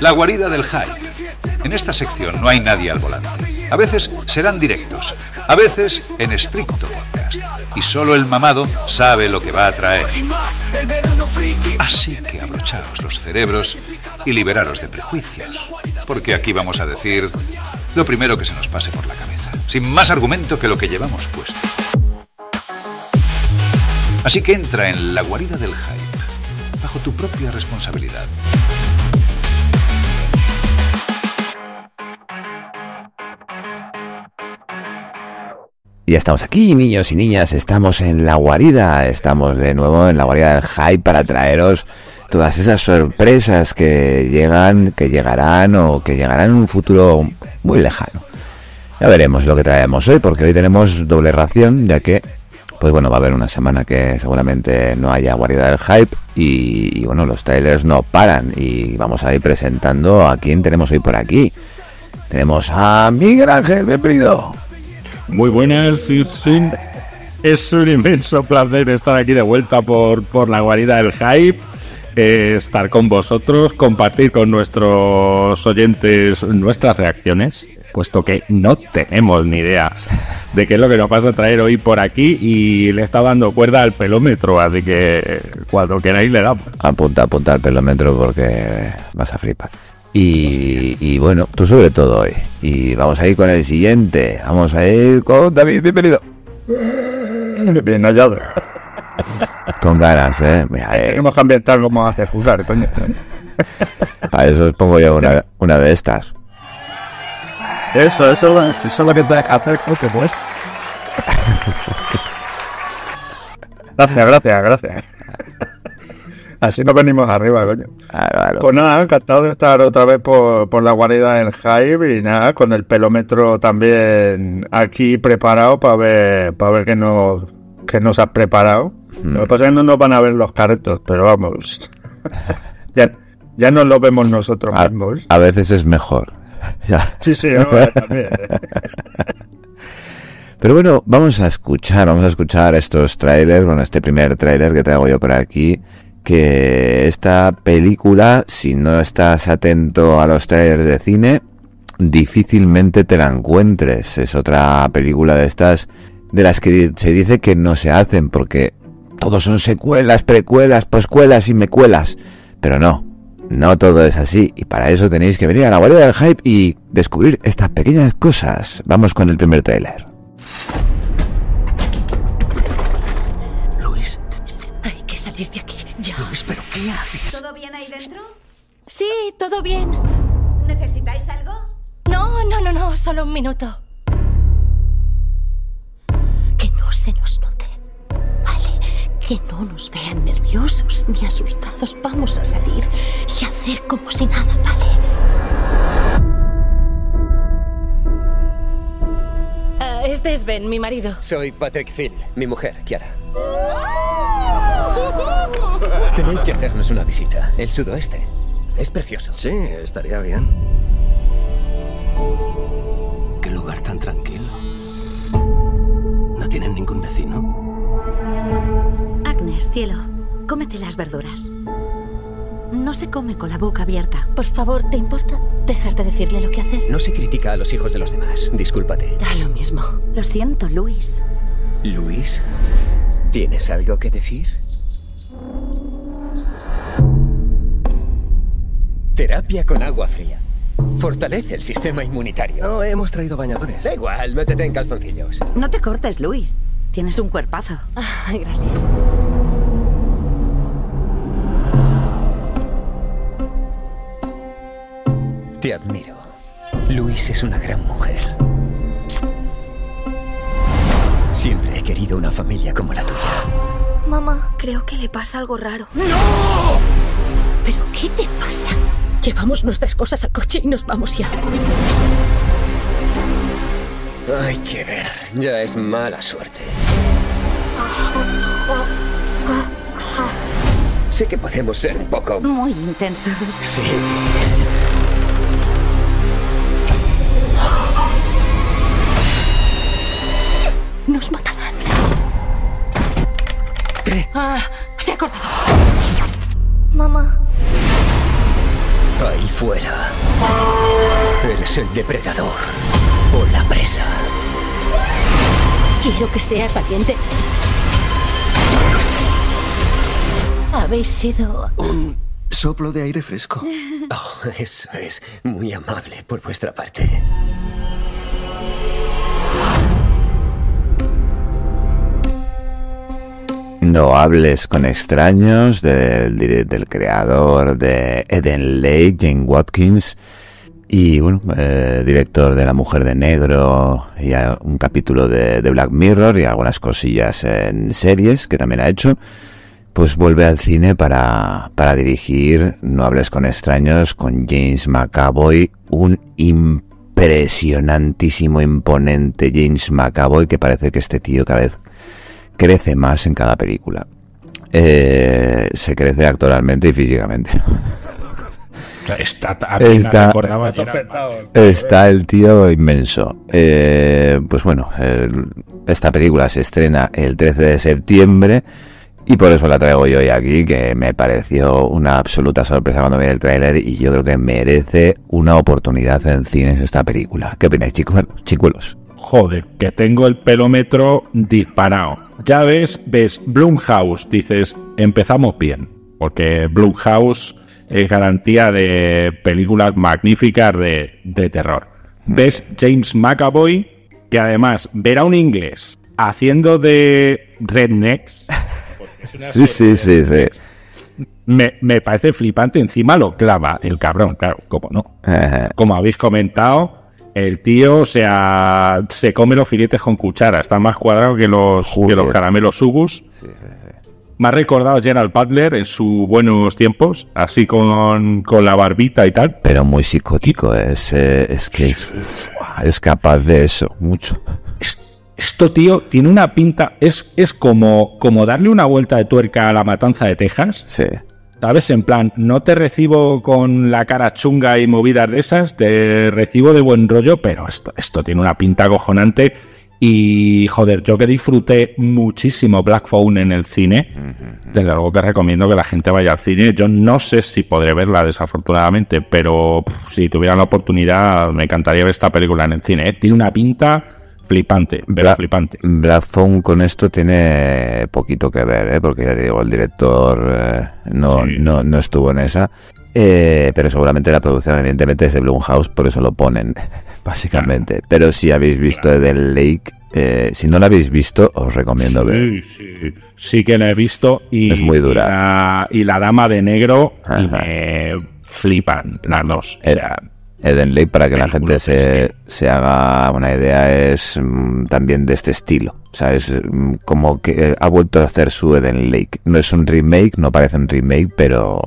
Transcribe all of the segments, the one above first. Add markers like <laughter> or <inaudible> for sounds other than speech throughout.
La guarida del hype. En esta sección no hay nadie al volante. A veces serán directos, a veces en estricto podcast. Y solo el mamado sabe lo que va a traer. Así que abrochaos los cerebros y liberaros de prejuicios. Porque aquí vamos a decir lo primero que se nos pase por la cabeza. Sin más argumento que lo que llevamos puesto. Así que entra en la guarida del hype, tu propia responsabilidad. Ya estamos aquí, niños y niñas, estamos en la guarida, estamos de nuevo en la guarida del hype para traeros todas esas sorpresas que llegan, que llegarán o que llegarán en un futuro muy lejano. Ya veremos lo que traemos hoy, porque hoy tenemos doble ración, ya que, pues bueno, va a haber una semana que seguramente no haya guarida del hype y, bueno, los trailers no paran y vamos a ir presentando a quién tenemos hoy por aquí. Tenemos a Miguel Ángel, bienvenido. Muy buenas, Sin. Es un inmenso placer estar aquí de vuelta por, por la guarida del hype, eh, estar con vosotros, compartir con nuestros oyentes nuestras reacciones, puesto que no tenemos ni idea de qué es lo que nos pasa a traer hoy por aquí y le está dando cuerda al pelómetro, así que cuando queráis le damos. Apunta, apunta al pelómetro porque vas a flipar. Y, y bueno, tú sobre todo hoy. Y vamos a ir con el siguiente. Vamos a ir con David, bienvenido. Bien hallado. Con ganas, ¿eh? Mira, eh, Tenemos que ambientar como hace jugar, coño. a eso os pongo yo una, una de estas. Eso, eso, eso es lo que que hacer, coño, pues. <laughs> Gracias, gracias, gracias. Así nos venimos arriba, coño. Claro, claro. Pues nada, encantado de estar otra vez por, por la guarida del Hype y nada, con el pelómetro también aquí preparado para ver, para ver qué nos, qué nos has preparado. Lo que pasa es que no nos van a ver los cartos, pero vamos. <laughs> ya, ya nos lo vemos nosotros A, mismos. a veces es mejor. <laughs> Ya. Sí, sí, también. <laughs> Pero bueno, vamos a escuchar, vamos a escuchar estos trailers, bueno, este primer trailer que traigo yo por aquí, que esta película, si no estás atento a los trailers de cine, difícilmente te la encuentres. Es otra película de estas de las que se dice que no se hacen porque todos son secuelas, precuelas, poscuelas y mecuelas. Pero no, no todo es así y para eso tenéis que venir a la guardia del hype y descubrir estas pequeñas cosas. Vamos con el primer trailer. Luis, Hay que salir de aquí, ya. Luis, ¿pero qué haces? ¿Todo bien ahí dentro? Sí, todo bien. ¿Necesitáis algo? No, no, no, no, solo un minuto. Que no se nos que no nos vean nerviosos ni asustados. Vamos a salir y hacer como si nada, ¿vale? Ah, este es Ben, mi marido. Soy Patrick Phil, mi mujer, Kiara. Tenéis que hacernos una visita. El sudoeste. Es precioso. Sí, estaría bien. Qué lugar tan tranquilo. ¿No tienen ningún vecino? Cielo, cómete las verduras. No se come con la boca abierta. Por favor, ¿te importa dejar de decirle lo que hacer? No se critica a los hijos de los demás. Discúlpate. Da lo mismo. Lo siento, Luis. Luis, ¿tienes algo que decir? Terapia con agua fría. Fortalece el sistema inmunitario. No, hemos traído bañadores. Da igual, métete en calzoncillos. No te cortes, Luis. Tienes un cuerpazo. Ay, gracias. Te admiro. Luis es una gran mujer. Siempre he querido una familia como la tuya. Mamá, creo que le pasa algo raro. ¡No! ¿Pero qué te pasa? Llevamos nuestras cosas al coche y nos vamos ya. Hay que ver. Ya es mala suerte. Sé que podemos ser un poco... Muy intensos. Sí. Nos matarán. Ah, se ha cortado. Mamá, Ahí fuera. Eres el depredador o la presa. Quiero que seas valiente. Habéis sido... Un soplo de aire fresco. <laughs> Oh, eso es muy amable por vuestra parte. No hables con extraños del, del creador de Eden Lake, Jane Watkins, y bueno, eh, director de La Mujer de Negro y un capítulo de, de Black Mirror y algunas cosillas en series que también ha hecho. Pues vuelve al cine para, para dirigir No hables con extraños con James McAvoy, un impresionantísimo, imponente James McAvoy que parece que este tío cada vez crece más en cada película. Eh, se crece actoralmente y físicamente. Está, Está- Está. Está el tío inmenso. Eh, pues bueno, el- esta película se estrena el 13 de septiembre y por eso la traigo yo hoy aquí, que me pareció una absoluta sorpresa cuando vi el tráiler y yo creo que merece una oportunidad en cines esta película. ¿Qué opináis, chicos? chicuelos? Joder, que tengo el pelómetro disparado. Ya ves, ves Blumhouse, dices, empezamos bien, porque Blumhouse es garantía de películas magníficas de, de terror. Ves James McAvoy, que además verá un inglés haciendo de rednecks. <laughs> Sí, sí, sí, sí. Me, me parece flipante, encima lo clava el cabrón, claro, como no. Como habéis comentado, el tío o sea, se come los filetes con cuchara. Está más cuadrado que los, que los caramelos Subus. Me ha recordado a Gerald Butler en sus buenos tiempos, así con, con la barbita y tal. pero muy psicótico, es, eh, es que es, es capaz de eso, mucho. Es- Esto, tío, tiene una pinta. Es, es como, como darle una vuelta de tuerca a la matanza de Texas. Sí. ¿Sabes? En plan, no te recibo con la cara chunga y movidas de esas, te recibo de buen rollo, pero esto, esto tiene una pinta acojonante. Y joder, yo que disfruté muchísimo Black Phone en el cine, desde luego que recomiendo que la gente vaya al cine. Yo no sé si podré verla desafortunadamente, pero pff, si tuviera la oportunidad me encantaría ver esta película en el cine. ¿eh? Tiene una pinta flipante, Bla- flipante. Phone con esto tiene poquito que ver, ¿eh? porque ya te digo, el director eh, no, Sí. no, no estuvo en esa. Eh, pero seguramente la producción, evidentemente, es de Blumhouse, por eso lo ponen, <laughs> básicamente. Pero si habéis visto Eden Lake, eh, si no la habéis visto, os recomiendo ver. Sí, sí, sí que la he visto y Es muy dura. Y la, y la dama de negro y me flipan las dos. O Eden Lake, para que la gente se, se haga una idea, es mm, también de este estilo. O sea, es mm, como que ha vuelto a hacer su Eden Lake. No es un remake, no parece un remake, pero...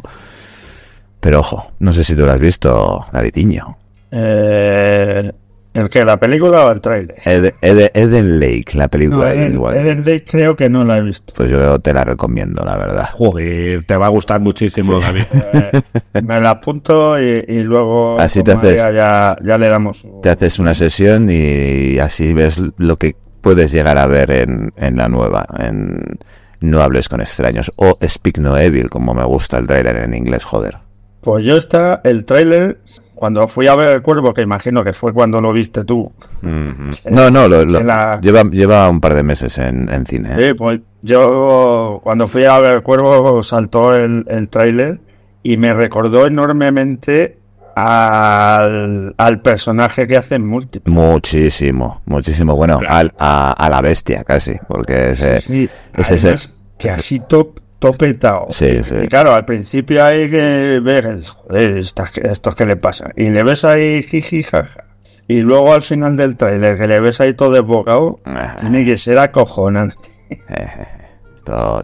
Pero ojo, no sé si tú lo has visto, Davidiño. Eh, ¿El que ¿La película o el trailer? Ed- Ed- Eden Lake, la No, película es Eden, igual. Eden Lake creo que no la he visto. Pues yo te la recomiendo, la verdad. joder, te va a gustar muchísimo, David. <laughs> Eh, me la apunto y, y luego Así te haces. Ya, ya le damos. Te haces una sesión y así ves lo que puedes llegar a ver en, en la nueva, en No hables con extraños, o Speak No Evil, como me gusta el trailer en inglés, joder. Pues yo está el tráiler cuando fui a ver el cuervo, que imagino que fue cuando lo viste tú. No, no, lo, lo- en la- lleva, lleva un par de meses en, en cine. ¿eh? Sí, pues yo cuando fui a ver el cuervo saltó el, el tráiler y me recordó enormemente al, al personaje que hace en múltiple. Muchísimo, muchísimo. Bueno, al- a, a la bestia casi, porque ese, Sí, es ese- además, que así top, topetado. Sí, y, sí. y claro, al principio hay que ver, joder, estas- esto que le pasa. Y le ves ahí jiji, jaja. Y luego al final del tráiler, que le ves ahí todo desbocado, tiene que ser acojonante.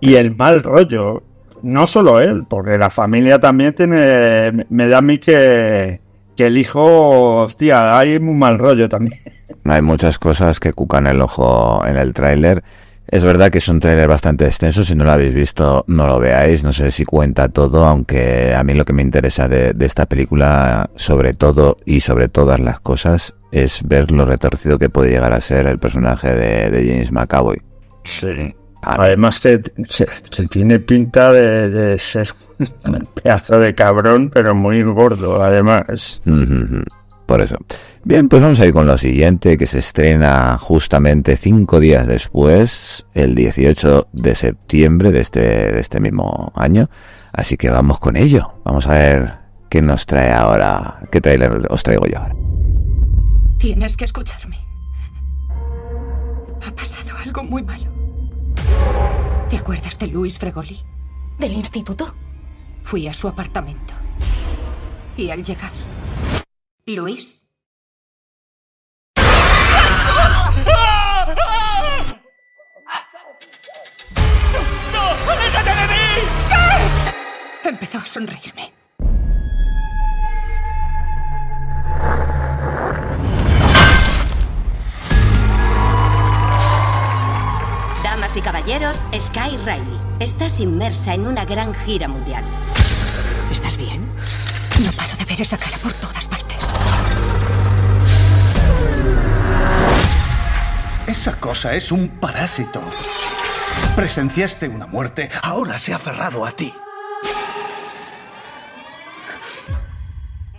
Y el mal rollo, no solo él, porque la familia también tiene, me- me da a mí que, que el hijo, hostia, hay un mal rollo también. hay muchas cosas que cucan el ojo en el tráiler. Es verdad que es un tráiler bastante extenso, si no lo habéis visto no lo veáis, no sé si cuenta todo, aunque a mí lo que me interesa de, de esta película, sobre todo y sobre todas las cosas, es ver lo retorcido que puede llegar a ser el personaje de, de James McAvoy. Sí. Además que se, se tiene pinta de, de ser <laughs> un pedazo de cabrón, pero muy gordo, además. Por eso. Bien, pues vamos a ir con lo siguiente, que se estrena justamente cinco días después, el 18 de septiembre de este, de este mismo año. Así que vamos con ello. Vamos a ver qué nos trae ahora, qué trailer os traigo yo ahora. Tienes que escucharme. Ha pasado algo muy malo. ¿Te acuerdas de Luis Fregoli? ¿Del instituto? Fui a su apartamento. Y al llegar... Luis... ¡No! ¡Aléjate de mí! ¿Qué? Empezó a sonreírme. Damas y caballeros, Sky Riley. Estás inmersa en una gran gira mundial. ¿Estás bien? No paro de ver esa cara por todas partes. Esa cosa es un parásito. Presenciaste una muerte, ahora se ha aferrado a ti.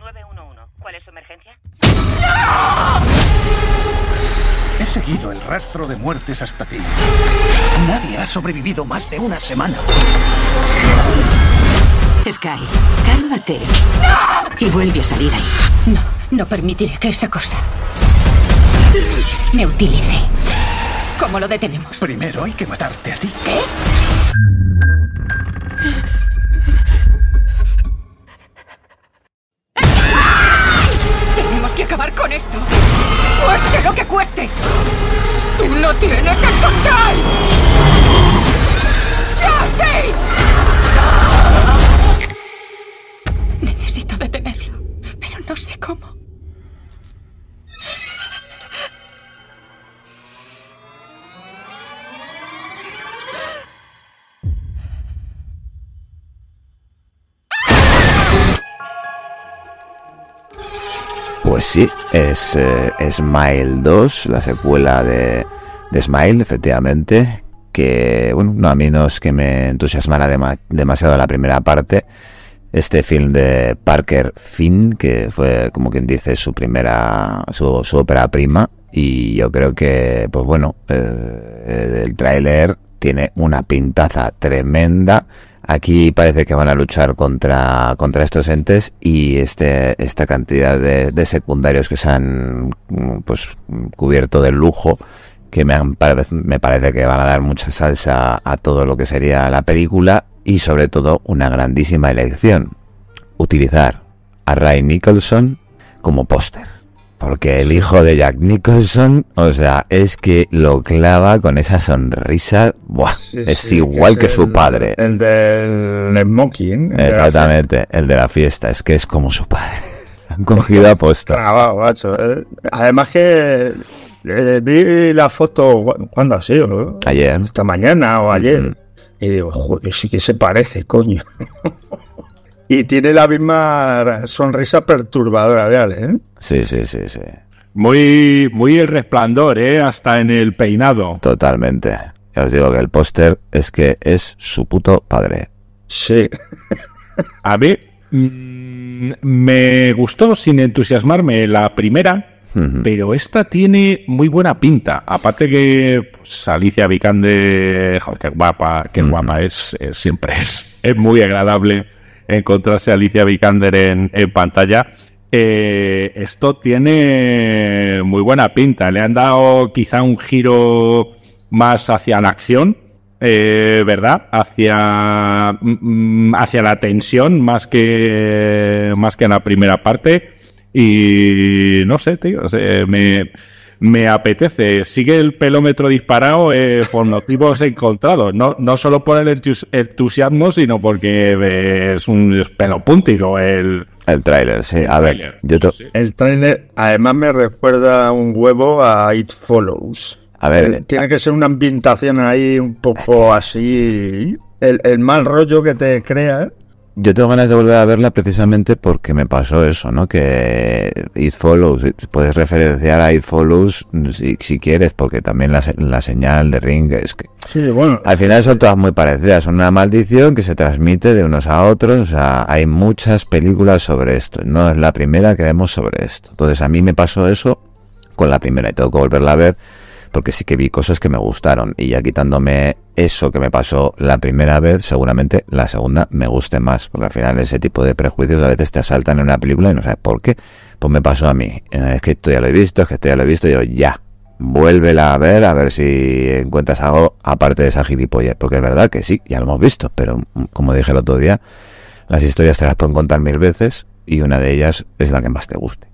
911, ¿cuál es su emergencia? He seguido el rastro de muertes hasta ti. Nadie ha sobrevivido más de una semana. Sky, cálmate. Y vuelve a salir ahí. No, no permitiré que esa cosa me utilice. ¿Cómo lo detenemos? Primero hay que matarte a ti. ¿Qué? Tenemos que acabar con esto. Cueste lo que cueste. Tú no tienes el control. Sí, es eh, Smile 2, la secuela de, Smile, efectivamente, que, bueno, no, a mí no es que me entusiasmara dema- demasiado la primera parte, este film de Parker Finn, que fue, como quien dice, su primera, su, su ópera prima, y yo creo que, pues bueno, eh, el tráiler tiene una pintaza tremenda, Aquí parece que van a luchar contra, contra estos entes y este, esta cantidad de, secundarios que se han pues, cubierto de lujo que me, han me parece que van a dar mucha salsa a todo lo que sería la película y sobre todo una grandísima elección. Utilizar a Ray Nicholson como póster. Porque el hijo de Jack Nicholson, o sea, es que lo clava con esa sonrisa. Buah, es sí, igual que, es su el- padre. El del smoking. el de la- Exactamente, el de la fiesta, es que es como su padre. <laughs> Han cogido a posta. Trabado, macho. eh. Además que eh, vi la foto, ¿cu- ¿cuándo ha sido? Ayer. Esta mañana o ayer. Y digo, joder, sí que se parece, coño. <laughs> y tiene la misma sonrisa perturbadora, real, ¿eh? Sí, sí, sí, sí. Muy, muy el resplandor, ¿eh? Hasta en el peinado. Totalmente. Ya os digo que el póster es que es su puto padre. Sí. A mí mm, me gustó sin entusiasmarme la primera, pero esta tiene muy buena pinta. Aparte que pues, Alicia Vikander, joder, qué guapa, qué guapa es, es- siempre es, es muy agradable encontrarse Alicia Vikander en, pantalla. Eh, esto tiene muy buena pinta. Le han dado quizá un giro más hacia la acción, eh, ¿verdad? Hacia, mm, hacia la tensión más que, más que en la primera parte. Y no sé, tío, me, me apetece. Sigue el pelómetro disparado eh, por motivos encontrados. No, no solo por el entus- entusiasmo, sino porque eh, es un pelopúntico el, El tráiler, sí. A ver, yo to- El trailer además me recuerda un huevo a It Follows. A ver, Eh, Tiene que ser una ambientación ahí un poco así. El, el mal rollo que te crea Yo tengo ganas de volver a verla precisamente porque me pasó eso, ¿no? Que It Follows, puedes referenciar a It Follows si, si quieres, porque también la, la, señal de Ring es que... Sí, bueno. Al final son todas muy parecidas, son una maldición que se transmite de unos a otros, o sea, hay muchas películas sobre esto, no es la primera que vemos sobre esto. Entonces a mí me pasó eso con la primera y tengo que volverla a ver porque sí que vi cosas que me gustaron y ya quitándome eso que me pasó la primera vez, seguramente la segunda me guste más, porque al final ese tipo de prejuicios a veces te asaltan en una película y no sabes por qué. Pues me pasó a mí, eh, es que esto ya lo he visto, es que esto ya lo he visto, y yo ya, vuélvela a ver a ver si encuentras algo aparte de esa gilipollez, porque es verdad que sí, ya lo hemos visto, pero mm, como dije el otro día, las historias te las pueden contar mil veces y una de ellas es la que más te guste.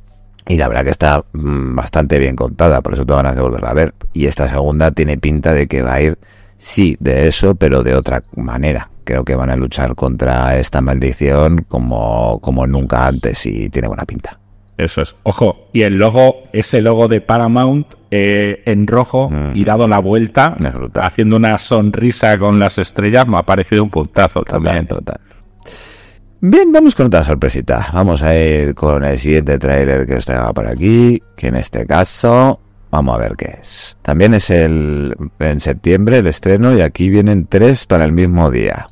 Y la verdad que está mm, bastante bien contada, por eso tengo ganas de volverla a ver. Y esta segunda tiene pinta de que va a ir, sí, de eso, pero de otra manera. Creo que van a luchar contra esta maldición como, como nunca antes y tiene buena pinta. Eso es. Ojo, y el logo, ese logo de Paramount eh, en rojo Mm. y dado la vuelta, haciendo una sonrisa con las estrellas, me ha parecido un puntazo también. Total. Bien, vamos con otra sorpresita. Vamos a ir con el siguiente tráiler que os traigo por aquí, que en este caso vamos a ver qué es. También es el en septiembre el estreno y aquí vienen tres para el mismo día.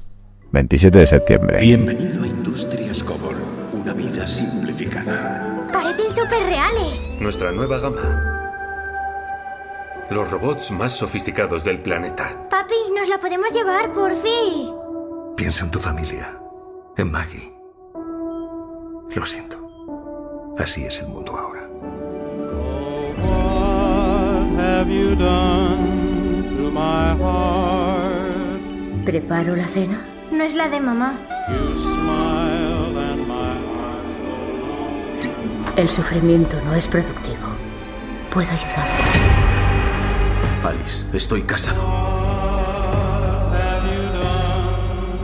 27 de septiembre. Bienvenido a Industrias Cobol, una vida simplificada. Parecen súper reales. Nuestra nueva gama. Los robots más sofisticados del planeta. Papi, nos la podemos llevar, por fin. Piensa en tu familia, en Maggie. Lo siento. Así es el mundo ahora. ¿Preparo la cena? No es la de mamá. El sufrimiento no es productivo. Puedo ayudarte. Alice, estoy casado.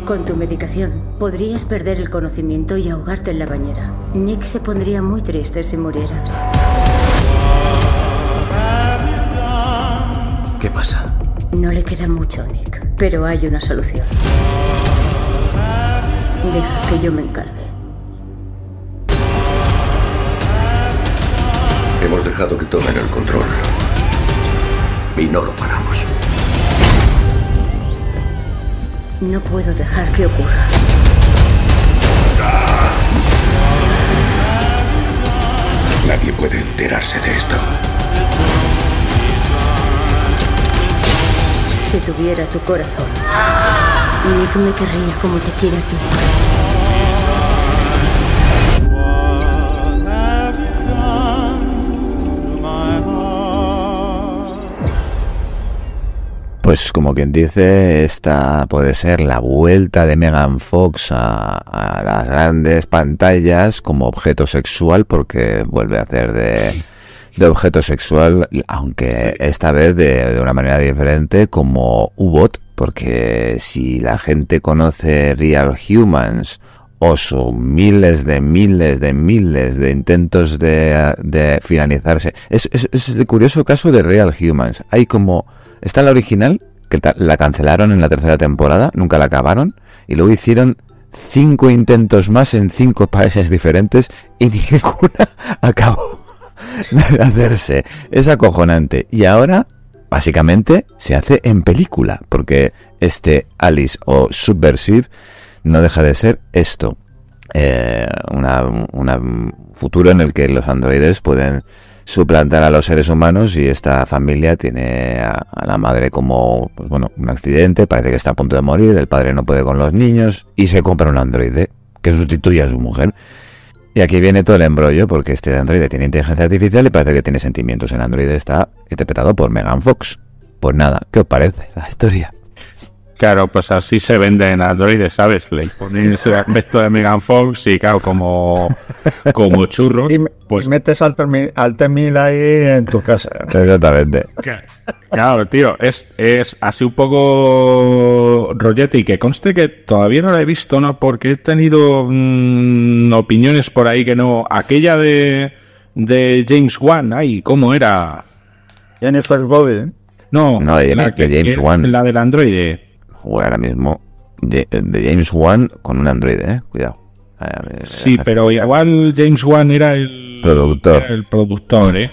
Con tu medicación podrías perder el conocimiento y ahogarte en la bañera. Nick se pondría muy triste si murieras. ¿Qué pasa? No le queda mucho, Nick, pero hay una solución. Deja que yo me encargue. Hemos dejado que tomen el control. Y no lo paramos. No puedo dejar que ocurra. Nadie puede enterarse de esto. Si tuviera tu corazón, Nick me querría como te quiere a ti. Pues como quien dice, esta puede ser la vuelta de Megan Fox a, a las grandes pantallas como objeto sexual, porque vuelve a hacer de, de objeto sexual, aunque esta vez de, de una manera diferente como U-Bot, porque si la gente conoce Real Humans o sus miles de miles de miles de intentos de, de finalizarse, es, es, es el curioso caso de Real Humans. Hay como Está la original, que la cancelaron en la tercera temporada, nunca la acabaron, y luego hicieron cinco intentos más en cinco países diferentes y <laughs> ninguna acabó <laughs> hacerse. Es acojonante. Y ahora, básicamente, se hace en película, porque este Alice o Subversive no deja de ser esto. Eh, una, una futuro en el que los androides pueden suplantar a los seres humanos y esta familia tiene a, a, la madre como pues bueno un accidente parece que está a punto de morir el padre no puede con los niños y se compra un androide que sustituye a su mujer y aquí viene todo el embrollo porque este androide tiene inteligencia artificial y parece que tiene sentimientos el androide está interpretado por Megan Fox. Pues nada qué os parece la historia Claro, pues así se vende en Android, ¿sabes? Le pones el aspecto de Megan Fox y claro, como, como churro. Y, pues metes al, al Temil ahí en tu casa. Exactamente. Claro, tío, es, es así un poco rollete y que conste que todavía no la he visto, ¿no? Porque he tenido mmm, opiniones por ahí que no. Aquella de, de James Wan, ay, ¿cómo era? Jennifer Bobby, ¿eh? No, no de, la de James Wan. La del androide. Joder, ahora mismo de, de James Wan con un androide, ¿eh? Cuidado. Sí, pero igual James Wan era el productor. era el productor, ¿eh?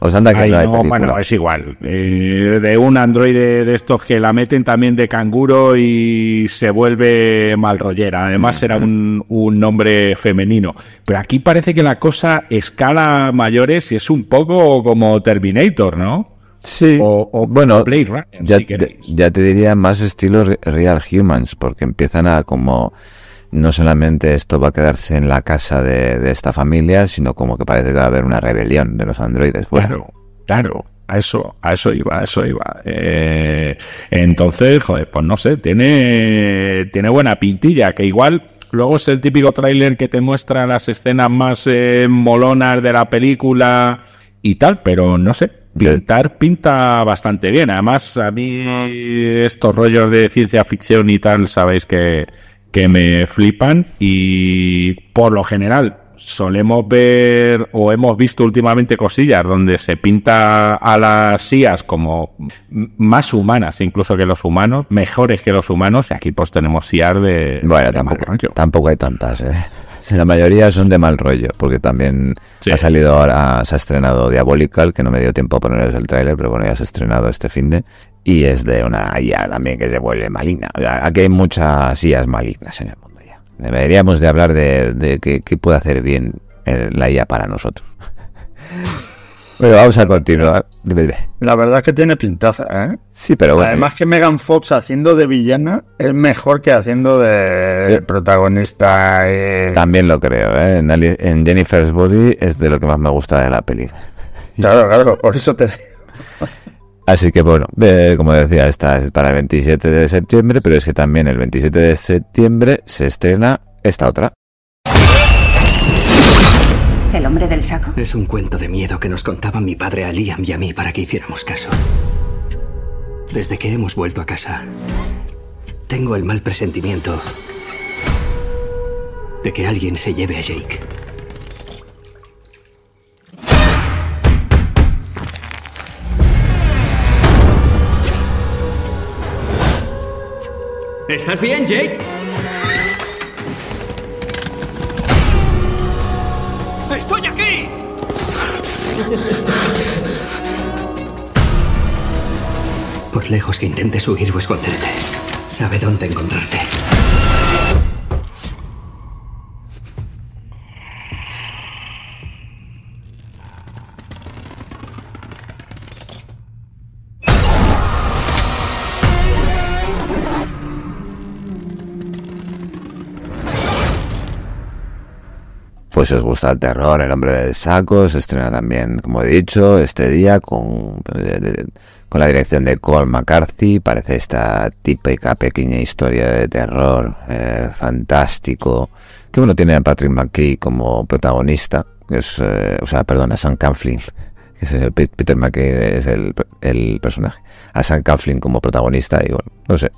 Os anda que Ay, no bueno, es igual. Eh, de un androide de estos que la meten también de canguro y se vuelve mal rollera. Además, era un, un nombre femenino. Pero aquí parece que la cosa escala mayores y es un poco como Terminator, ¿no? Sí. O, o Bueno, Blade Runner, ya, si te, queréis. ya te diría más estilo re- Real Humans, porque empiezan a como no solamente esto va a quedarse en la casa de, de esta familia, sino como que parece que va a haber una rebelión de los androides. fuera. Claro, claro. A eso, a eso iba, a eso iba. Eh, entonces, joder, pues no sé, tiene, tiene buena pintilla, que igual luego es el típico tráiler que te muestra las escenas más eh, molonas de la película y tal, pero no sé, pintar pinta bastante bien. Además, a mí estos rollos de ciencia ficción y tal, sabéis que, que me flipan y por lo general solemos ver o hemos visto últimamente cosillas donde se pinta a las IAS como más humanas incluso que los humanos, mejores que los humanos, y aquí pues tenemos IAS de, Bueno, tampoco, tampoco hay tantas, ¿eh? <laughs> La mayoría son de mal rollo, porque también ha salido ahora, se ha estrenado Diabolical, que no me dio tiempo a poneros el tráiler, pero bueno, ya se ha estrenado este fin de, y es de una IA también que se vuelve maligna. Aquí hay muchas IAs malignas en el mundo ya. Deberíamos de hablar de, de qué, puede hacer bien la IA para nosotros. <laughs> Bueno, vamos a continuar. Dime, dime. La verdad es que tiene pintaza, ¿eh? Sí, pero bueno. Además que Megan Fox haciendo de villana es mejor que haciendo de protagonista. eh. También lo creo, ¿eh? En, Ali- en Jennifer's Body es de lo que más me gusta de la peli. Claro, claro, por eso te Así que bueno, eh, como decía, esta es para el 27 de septiembre, pero es que también el 27 de septiembre se estrena esta otra. ¿El hombre del saco? Es un cuento de miedo que nos contaba mi padre a Liam y a mí para que hiciéramos caso. Desde que hemos vuelto a casa, tengo el mal presentimiento de que alguien se lleve a Jake. ¿Estás bien, Jake? Lejos que intentes huir o esconderte, sabe dónde encontrarte. Si os gusta el terror, El hombre del saco, se estrena también, como he dicho, este día con, con la dirección de Cole McCarthy. Parece esta típica pequeña historia de terror eh, fantástico. Que bueno, tiene a Patrick McKee como protagonista, es, eh, o sea, perdón, a Sam Canflin, <laughs> que es el, Pe- Peter McKee es el, el personaje, a Sam Canflin como protagonista y bueno, no sé,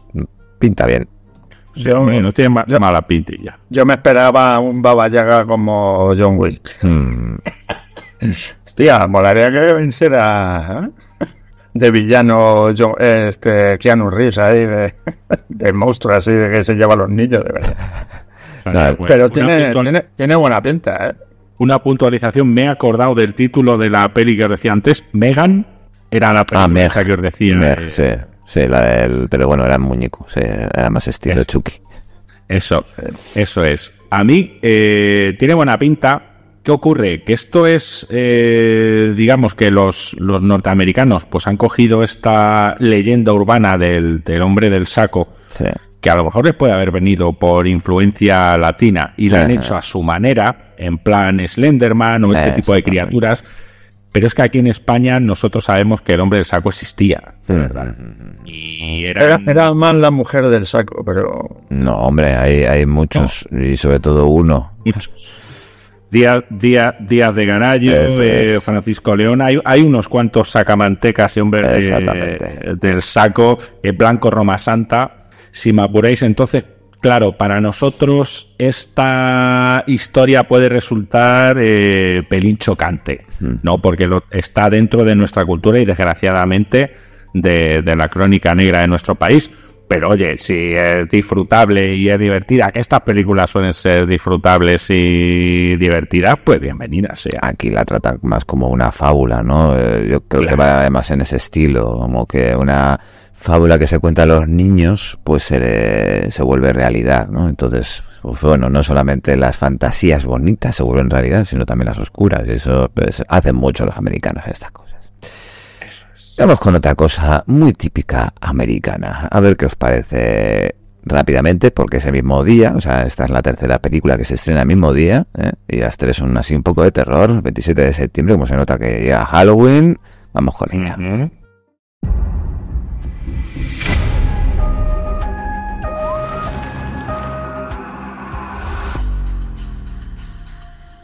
pinta bien. Yo, no tiene ma- mala pintilla. yo me esperaba un Baba Yaga como John Wick. Hmm. Hostia, molaría que venciera ¿eh? de villano John- este Keanu Reeves ahí, de, de monstruo así, de que se lleva a los niños, de verdad. Bueno, Pero tiene, tiene, tiene buena pinta, ¿eh? Una puntualización, me he acordado del título de la peli que os decía antes, Megan, era la peli Ah, Meg. esa que os decía. Meg, eh, sí, sí, la del, pero bueno, era muñeco, sí, era más estilo Chucky. Eso, eso es. A mí eh, tiene buena pinta. ¿Qué ocurre? Que esto es, eh, digamos que los, los norteamericanos pues han cogido esta leyenda urbana del, del hombre del saco, que a lo mejor les puede haber venido por influencia latina y la han hecho a su manera, en plan Slenderman o este tipo de criaturas. Pero es que aquí en España nosotros sabemos que el hombre del saco existía, de verdad. Y era, Era, era más la mujer del saco, pero No, hombre, hay, hay muchos, y sobre todo uno. Díaz, Díaz, Díaz de Ganallo, Eso eh, Francisco León, hay, hay unos cuantos sacamantecas y hombres de- del saco, eh, Blanco Roma Santa, si me apuráis, entonces, claro, para nosotros esta historia puede resultar eh, pelín chocante, ¿no? Porque lo, está dentro de nuestra cultura y desgraciadamente de, de la crónica negra de nuestro país. Pero oye, si es disfrutable y es divertida, que estas películas suelen ser disfrutables y divertidas, pues bienvenida sea. Aquí la tratan más como una fábula, ¿no? Eh, Yo creo que va además en ese estilo, como que una fábula que se cuenta a los niños, pues se, le- se vuelve realidad, ¿no? Entonces, pues, bueno, no solamente las fantasías bonitas se vuelven realidad, sino también las oscuras. Y eso pues, hacen mucho los americanos en estas cosas. Vamos con otra cosa muy típica americana. A ver qué os parece rápidamente, porque es el mismo día, o sea, esta es la tercera película que se estrena el mismo día, ¿eh? y las tres son así un poco de terror. 27 de septiembre, como se nota que llega Halloween, vamos con ella.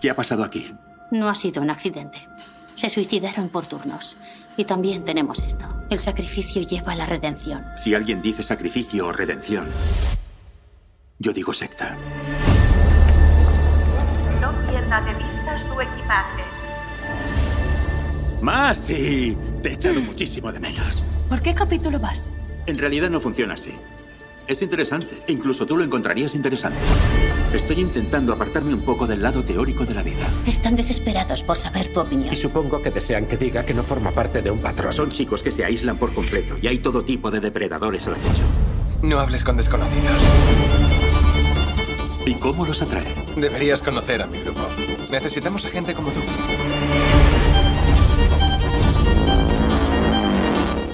¿Qué ha pasado aquí? No ha sido un accidente. Se suicidaron por turnos. Y también tenemos esto. El sacrificio lleva a la redención. Si alguien dice sacrificio o redención, yo digo secta. No pierda de vista su equipaje. Más, sí. Te he echado muchísimo de menos. ¿Por qué capítulo vas? En realidad no funciona así. Es interesante. Incluso tú lo encontrarías interesante. Estoy intentando apartarme un poco del lado teórico de la vida. Están desesperados por saber tu opinión. Y supongo que desean que diga que no forma parte de un patrón. Son chicos que se aíslan por completo y hay todo tipo de depredadores al acecho. No hables con desconocidos. ¿Y cómo los atrae? Deberías conocer a mi grupo. Necesitamos a gente como tú.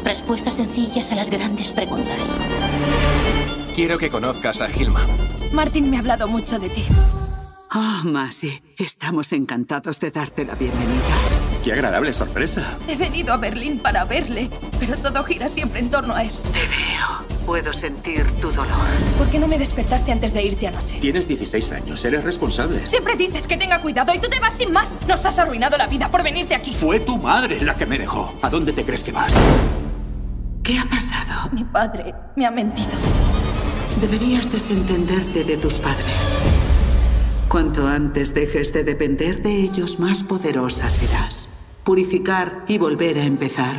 Respuestas sencillas a las grandes preguntas. Quiero que conozcas a Gilma. Martin me ha hablado mucho de ti. Ah, Masi, estamos encantados de darte la bienvenida. ¡Qué agradable sorpresa! He venido a Berlín para verle, pero todo gira siempre en torno a él. Te veo. Puedo sentir tu dolor. ¿Por qué no me despertaste antes de irte anoche? Tienes 16 años, eres responsable. Siempre dices que tenga cuidado y tú te vas sin más. Nos has arruinado la vida por venirte aquí. Fue tu madre la que me dejó. ¿A dónde te crees que vas? ¿Qué ha pasado? Mi padre me ha mentido. Deberías desentenderte de tus padres. Cuanto antes dejes de depender de ellos, más poderosa serás. Purificar y volver a empezar.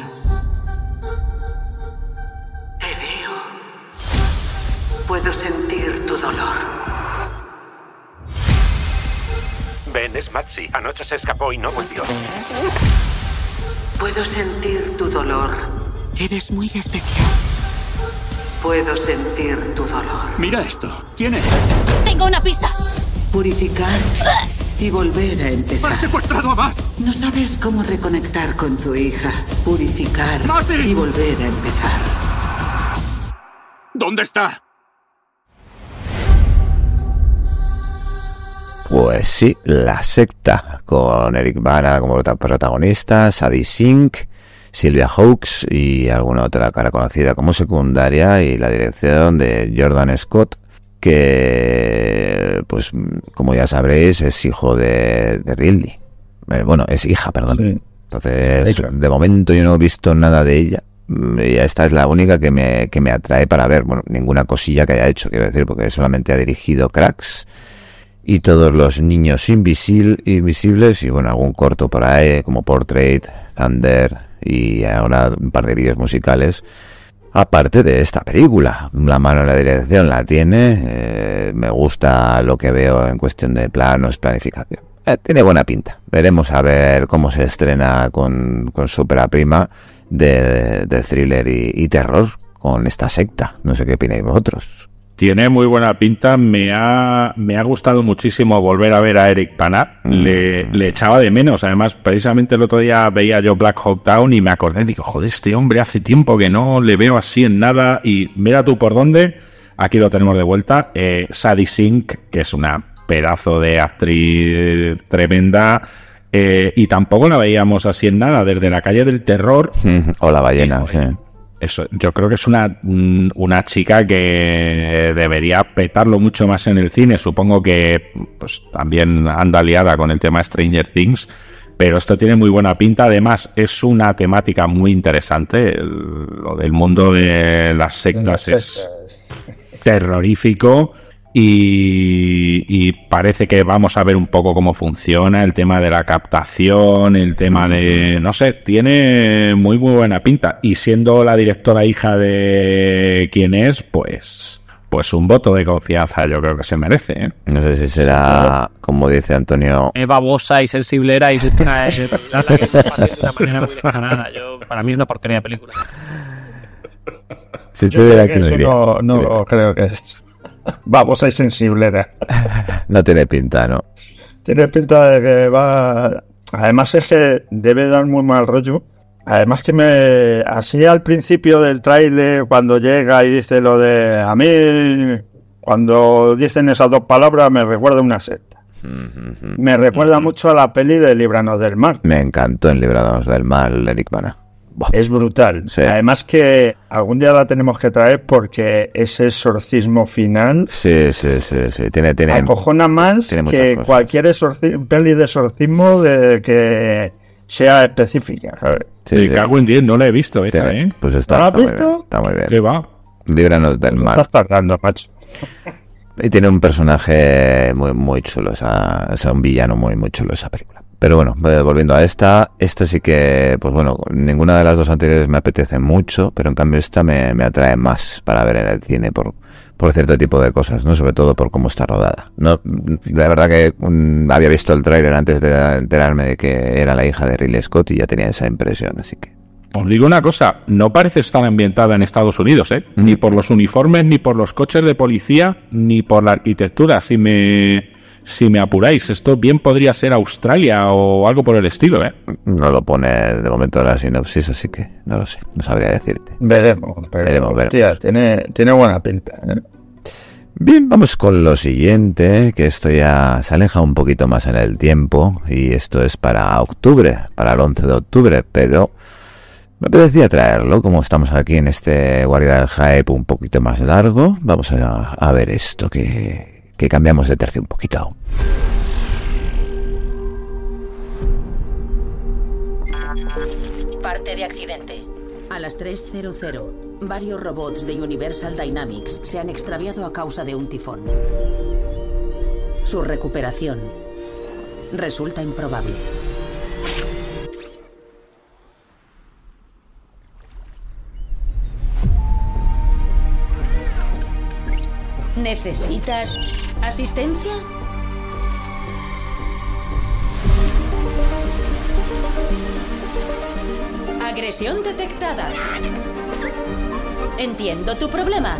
Te veo. Puedo sentir tu dolor. Ben es Matsi. Anoche se escapó y no volvió. Puedo sentir tu dolor. Eres muy especial. Puedo sentir tu dolor. Mira esto. ¿Quién es? Tengo una pista. Purificar y volver a empezar. ¡Has secuestrado a más! No sabes cómo reconectar con tu hija. Purificar y volver a empezar. ¿Dónde está? Pues sí, La Secta, con Eric Bana como prota- protagonista, Sadie Sink, Silvia Hawkes y alguna otra cara conocida como secundaria y la dirección de Jordan Scott, que, pues, como ya sabréis, es hijo de, de Ridley. Eh, bueno, es hija, perdón. Entonces, de momento yo no he visto nada de ella. Mm, Y esta es la única que me, que me atrae para ver, bueno, ninguna cosilla que haya hecho, quiero decir, porque solamente ha dirigido Cracks y todos los niños invisibles y bueno, algún corto por ahí como Portrait, Thunder y ahora un par de vídeos musicales. Aparte de esta película, la mano en la dirección la tiene, eh, me gusta lo que veo en cuestión de planos, planificación. Eh, tiene buena pinta. Veremos a ver cómo se estrena con, con su ópera prima de, de thriller y terror con esta secta. No sé qué opináis vosotros. Tiene muy buena pinta. Me ha, me ha gustado muchísimo volver a ver a Eric Bana. Le, le echaba de menos. Además, precisamente el otro día veía yo Black Hawk Down y me acordé. Digo, joder, este hombre hace tiempo que no le veo así en nada. Y mira tú por dónde. Aquí lo tenemos de vuelta. Eh, Sadie Sink, que es una pedazo de actriz tremenda. eh, y tampoco la veíamos así en nada. Desde la calle del terror. o la ballena, sí. Eso, yo creo que es una, mm, una chica que debería petarlo mucho más en el cine. Supongo que pues, también anda liada con el tema Stranger Things, pero esto tiene muy buena pinta. Además, es una temática muy interesante. El- lo del mundo de las sectas es terrorífico. Y, y parece que vamos a ver un poco cómo funciona el tema de la captación, el tema de, no sé, tiene muy muy buena pinta. Y siendo la directora hija de quien es, pues, pues un voto de confianza yo creo que se merece. ¿eh? No sé si será, como dice Antonio, Es babosa y sensiblera y es una es hace de una manera muy descarada. Yo, para mí es una porquería de película. si Yo creo que que no, no creo que es. <laughs> Vamos, hay sensible. <laughs> No tiene pinta, ¿no? Tiene pinta de que va. Además, es que debe dar muy mal rollo. Además, que me. Así al principio del tráiler, cuando llega y dice lo de. A mí. Cuando dicen esas dos palabras, me recuerda una secta. Me recuerda mucho a la peli de Libranos del Mar. Me encantó en Librados del Mal, Eric Bana. Es brutal. Sí. Además que algún día la tenemos que traer porque ese exorcismo final Sí, sí, sí, sí. Tiene, tiene, acojona más tiene que cosas. cualquier peli de exorcismo de que sea específica. ¿sabes? Sí, sí. cago en 10, no la he visto esa, ¿eh? Pues ¿No está, la has está muy visto? bien. Está muy bien. ¿Qué va? Líbranos del mal. Estás tardando, macho. Y tiene un personaje muy, muy chulo, esa, o sea, un villano muy, muy chulo esa película. Pero bueno, eh, volviendo a esta, esta sí que, pues bueno, ninguna de las dos anteriores me apetece mucho, pero en cambio esta me, me atrae más para ver en el cine por, por cierto tipo de cosas, ¿no? Sobre todo por cómo está rodada. No, la verdad que mm, había visto el tráiler antes de enterarme de que era la hija de Ridley Scott y ya tenía esa impresión, así que... Os digo una cosa, no parece estar ambientada en Estados Unidos, ¿eh? Ni por los uniformes, ni por los coches de policía, ni por la arquitectura, si me, si me apuráis. Esto bien podría ser Australia o algo por el estilo, ¿eh? No lo pone de momento la sinopsis, así que no lo sé, no sabría decirte. Veremos, pero, Veremos, veremos. hostia, tiene, tiene buena pinta. ¿eh? Bien, vamos con lo siguiente, que esto ya se aleja un poquito más en el tiempo y esto es para octubre, para el 11 de octubre, pero me apetecía traerlo, como estamos aquí en este Guardia del Hype un poquito más largo, vamos a, a ver esto, que, que cambiamos de tercio un poquito. Parte de accidente. A las 3.00, varios robots de Universal Dynamics se han extraviado a causa de un tifón. Su recuperación resulta improbable. ¿Necesitas asistencia? Agresión detectada. Entiendo tu problema.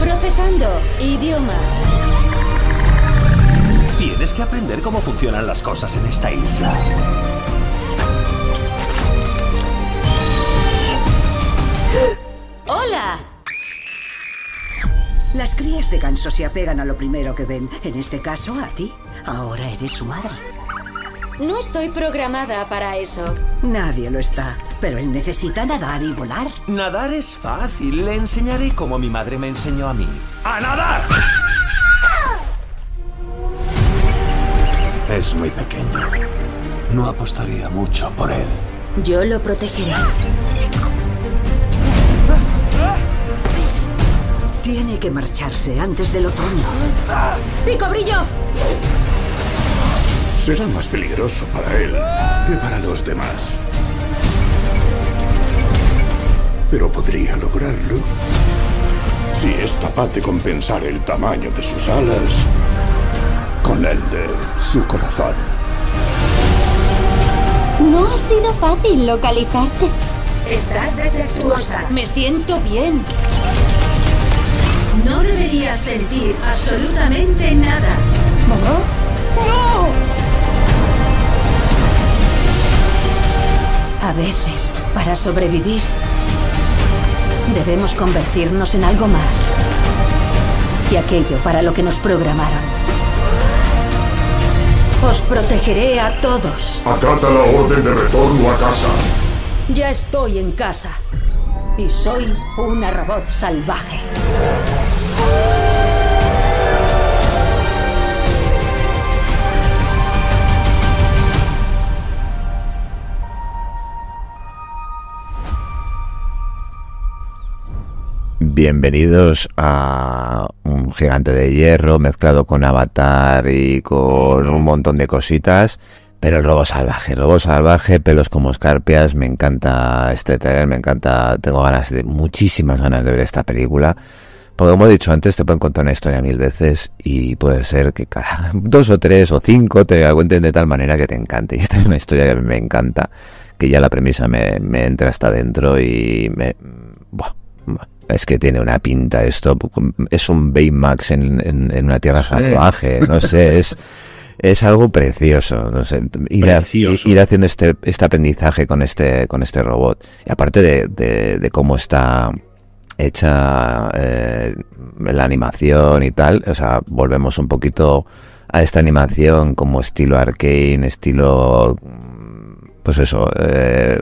Procesando. Idioma. Tienes que aprender cómo funcionan las cosas en esta isla. Las crías de ganso se apegan a lo primero que ven. En este caso, a ti. Ahora eres su madre. No estoy programada para eso. Nadie lo está. Pero él necesita nadar y volar. Nadar es fácil. Le enseñaré como mi madre me enseñó a mí. ¡A nadar! Es muy pequeño. No apostaría mucho por él. Yo lo protegeré. Tiene que marcharse antes del otoño. ¡Pico brillo! Será más peligroso para él que para los demás. Pero podría lograrlo si es capaz de compensar el tamaño de sus alas con el de su corazón. No ha sido fácil localizarte. Estás defectuosa. Me siento bien. No deberías sentir absolutamente nada. A veces, para sobrevivir, debemos convertirnos en algo más que aquello para lo que nos programaron. Os protegeré a todos. Acata la orden de retorno a casa. Ya estoy en casa. Y soy una robot salvaje. Bienvenidos a un gigante de hierro mezclado con avatar y con un montón de cositas. Pero el robo salvaje, el robo salvaje, pelos como escarpias, me encanta este trailer, me encanta, tengo ganas de, muchísimas ganas de ver esta película. Porque como he dicho antes, te pueden contar una historia mil veces y puede ser que cada <laughs> dos o tres o cinco te la cuenten de tal manera que te encante. Y esta es una historia que me encanta, que ya la premisa me, me entra hasta dentro y me... buah, es que tiene una pinta esto, es un Baymax en, en, en una tierra salvaje, no sé, es... Es algo precioso, no sé, ir, a- Precioso. ir haciendo este, este aprendizaje con este, con este robot. Y aparte de, de, de cómo está hecha eh, la animación y tal, o sea, volvemos un poquito a esta animación como estilo arcane, estilo, pues eso, eh,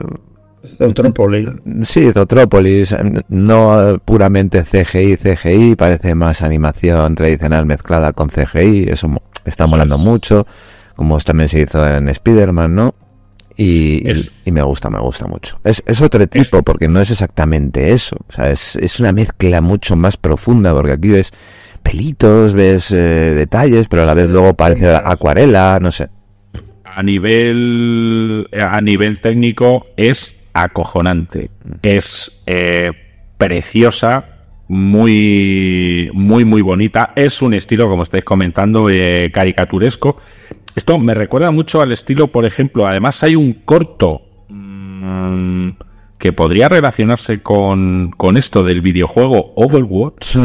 Zootrópolis. Sí, Zotrópolis, no puramente CGI, CGI, parece más animación tradicional mezclada con CGI, eso está molando mucho, como también se hizo en Spider-Man, ¿no? Y, y- y me gusta, me gusta mucho. Es, es otro tipo, porque no es exactamente eso, o sea, es, es una mezcla mucho más profunda, porque aquí ves pelitos, ves eh, detalles, pero a la vez luego parece acuarela, no sé. a nivel a nivel técnico es acojonante. Es eh, preciosa muy muy muy bonita. Es un estilo como estáis comentando eh, caricaturesco. Esto me recuerda mucho al estilo por ejemplo además hay un corto mm, que podría relacionarse con, con esto del videojuego Overwatch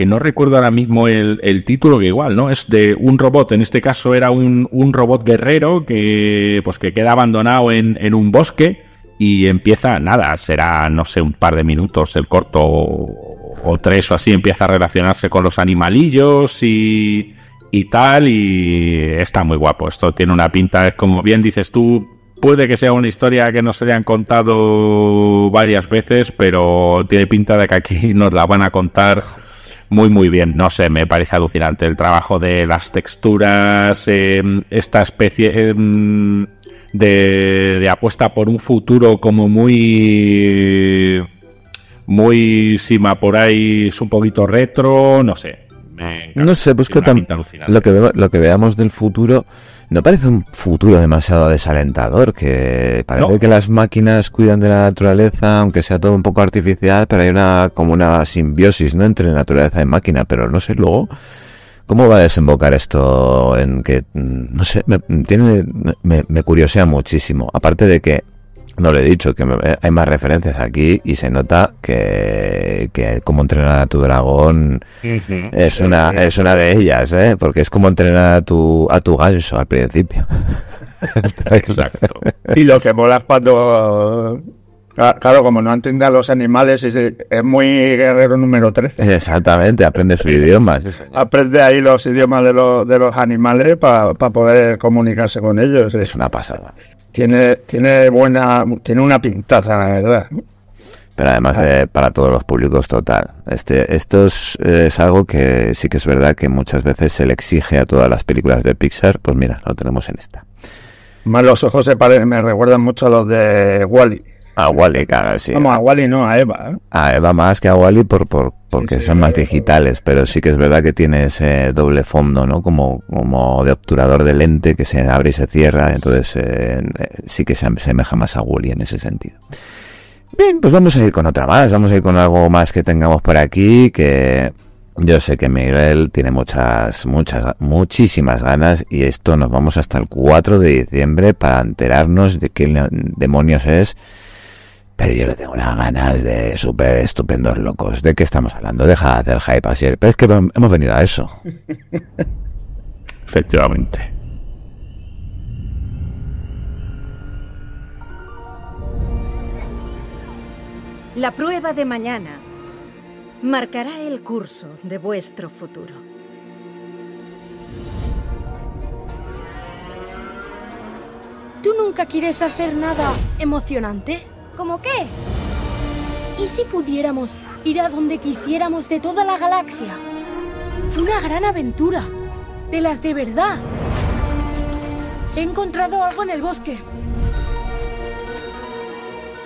que no recuerdo ahora mismo el, el título, que igual, ¿no? Es de un robot, en este caso era un, un robot guerrero que pues que queda abandonado en, en un bosque y empieza, nada, será, no sé, un par de minutos el corto o, tres o así, empieza a relacionarse con los animalillos y, y tal, y está muy guapo. Esto tiene una pinta, es como bien dices tú, puede que sea una historia que nos hayan contado varias veces, pero tiene pinta de que aquí <laughs> nos la van a contar muy muy bien, no sé, me parece alucinante el trabajo de las texturas, eh, esta especie eh, de, de apuesta por un futuro como muy muy sima por ahí es un poquito retro, no sé. me. No sé, pues que alucinante. lo que lo que veamos del futuro no parece un futuro demasiado desalentador, que parece No. que las máquinas cuidan de la naturaleza, aunque sea todo un poco artificial, pero hay una como una simbiosis, ¿no? entre naturaleza y máquina, pero no sé luego cómo va a desembocar esto en que mm, no sé, me tiene me, me curiosea muchísimo, aparte de que no lo he dicho, que me- hay más referencias aquí y se nota que, que como entrenar a tu dragón es Sí. una es una de ellas, ¿eh? Porque es como entrenar a tu a tu ganso al principio. <laughs> Exacto. Y lo que mola es cuando. Claro, como no entiende a los animales, es, es muy guerrero número 13. Exactamente, aprende su idioma. sí. Aprende ahí los idiomas de los, de los animales para poder comunicarse con ellos. Es una pasada. Tiene, tiene buena, tiene una pintaza, la verdad. Pero además eh, para todos los públicos total. Este, esto es, eh, es algo que sí que es verdad que muchas veces se le exige a todas las películas de Pixar. Pues mira, lo tenemos en esta. Más los ojos se parecen, me recuerdan mucho a los de Wally. A Wally, claro, sí. Vamos, a Wally no, a Eva. ¿eh? A Eva más que a Wally por, por, porque son más digitales, pero sí que es verdad que tiene ese doble fondo, ¿no? Como, como de obturador de lente que se abre y se cierra, entonces eh, eh, sí que se asemeja más a Wally en ese sentido. Bien, pues vamos a ir con otra más, vamos a ir con algo más que tengamos por aquí, que yo sé que Miguel tiene muchas, muchas, muchísimas ganas y esto nos vamos hasta el 4 de diciembre para enterarnos de qué demonios es. Pero yo le tengo unas ganas de súper estupendos locos. ¿De qué estamos hablando? Deja de hacer hype así. Pero es que hemos venido a eso. <laughs> Efectivamente. La prueba de mañana marcará el curso de vuestro futuro. ¿Tú nunca quieres hacer nada emocionante? ¿Cómo qué? ¿Y si pudiéramos ir a donde quisiéramos de toda la galaxia? Una gran aventura. De las de verdad. He encontrado algo en el bosque.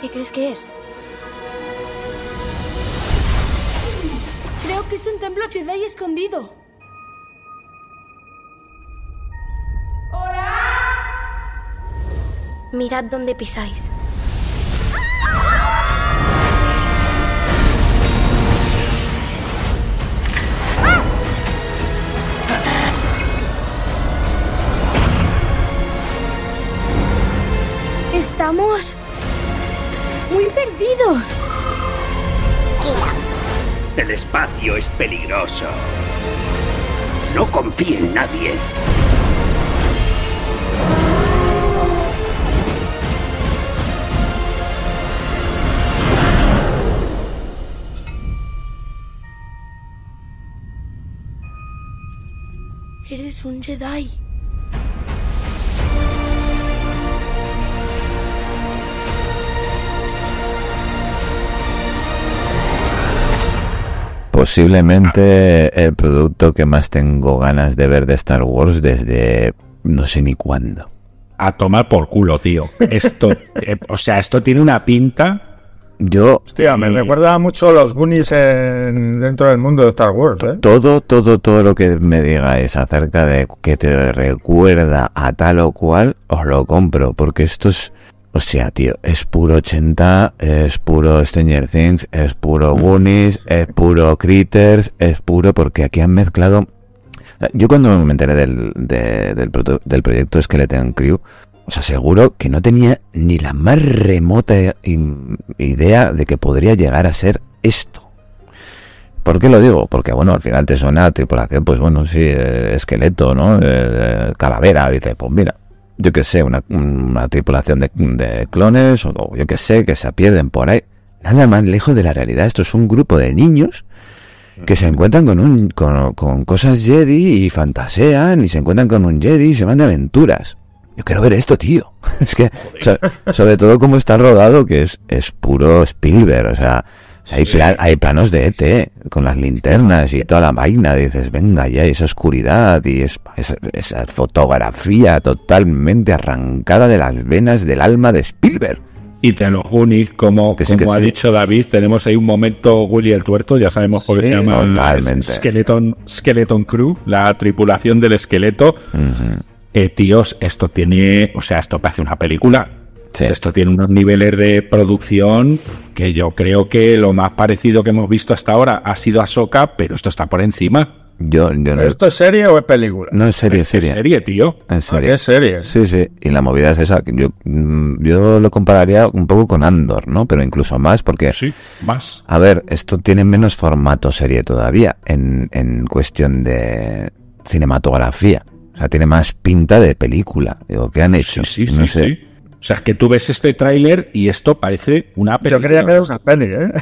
¿Qué crees que es? Creo que es un templo Jedi escondido. Mirad dónde pisáis. Estamos muy perdidos. El espacio es peligroso. No confíe en nadie. Un Jedi. Posiblemente el producto que más tengo ganas de ver de Star Wars desde no sé ni cuándo. A tomar por culo, tío. Esto, eh, o sea, esto tiene una pinta. Yo. Hostia, me recuerda mucho los Goonies en- dentro del mundo de Star Wars, ¿eh? Todo, todo, todo lo que me digáis acerca de que te recuerda a tal o cual, os lo compro, porque esto es, o sea, tío, es puro 80, es puro Stranger Things, es puro Goonies, es puro Critters, es puro, porque aquí han mezclado... Yo cuando me enteré del, de- del, del proyecto Skeleton Crew, os aseguro que no tenía ni la más remota idea de que podría llegar a ser esto. ¿Por qué lo digo? Porque, bueno, al final te suena a tripulación, pues bueno, sí, eh, esqueleto, ¿no? Eh, calavera, dice, pues mira, yo qué sé, una, una tripulación de, de clones, o, o yo qué sé, que se pierden por ahí. Nada más lejos de la realidad. Esto es un grupo de niños que se encuentran con, un, con, con cosas Jedi y fantasean y se encuentran con un Jedi y se van de aventuras. Yo quiero ver esto, tío. <laughs> Es que, so- sobre todo como está rodado, que es, es puro Spielberg, o sea, o sea, hay, pla- hay planos de ET con las linternas y toda la vaina. Dices, venga ya, y esa oscuridad y es- esa, esa fotografía totalmente arrancada de las venas del alma de Spielberg. Y de los Goonies, como, Que sí, como que ha sí. dicho David, tenemos ahí un momento Willy el Tuerto, ya sabemos por qué Sí, se llama totalmente. Skeleton, Skeleton Crew, la tripulación del esqueleto. Eh, tíos, esto tiene, o sea, esto parece una película. Esto tiene unos niveles de producción que yo creo que lo más parecido que hemos visto hasta ahora ha sido Ahsoka, pero esto está por encima. Yo, yo no, ¿Esto es serie o es película? no es serie, es Es serie. serie, tío. En serie. ¿Qué serie? Sí, sí. Y la movida es esa. Yo, mm, yo lo compararía un poco con Andor, ¿no? Pero incluso más porque... Sí, más. A ver, esto tiene menos formato serie todavía en, en cuestión de cinematografía. O sea, tiene más pinta de película. Digo, ¿qué han hecho? Sí, sí, no sí, sé. sí. O sea, es que tú ves este tráiler y esto parece una Yo película. creía que era una peli, ¿eh?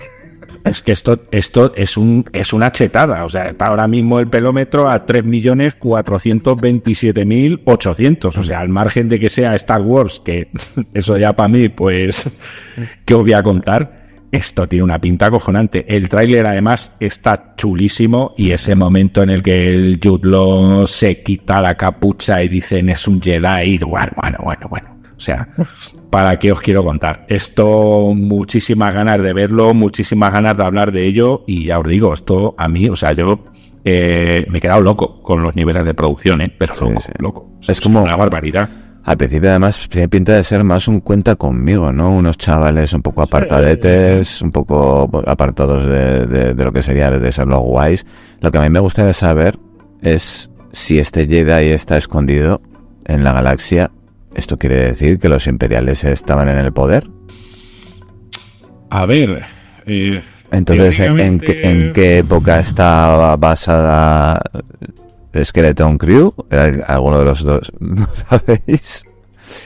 Es que esto, esto es un es una chetada. O sea, está ahora mismo el pelómetro a 3.427.800. O sea, al margen de que sea Star Wars, que <laughs> eso ya para mí, pues, ¿qué os voy a contar? Esto tiene una pinta acojonante. El tráiler además está chulísimo y ese momento en el que el Law se quita la capucha y dicen es un Jedi, bueno, bueno, bueno, bueno. O sea, ¿para qué os quiero contar? Esto, muchísimas ganas de verlo, muchísimas ganas de hablar de ello y ya os digo, esto a mí, o sea, yo eh, me he quedado loco con los niveles de producción, ¿eh? Pero loco, loco. Es como... Una barbaridad. Al principio además tiene pinta de ser más un cuenta conmigo, ¿no? Unos chavales un poco apartadetes, un poco apartados de, de- de lo que sería de ser los guays. Lo que a mí me gustaría saber es si este Jedi está escondido en la galaxia. ¿Esto quiere decir que los imperiales estaban en el poder? A ver. eh, Entonces, ¿en qué, en qué época está basada Skeleton Crew? ¿Alguno de los dos? ¿No sabéis?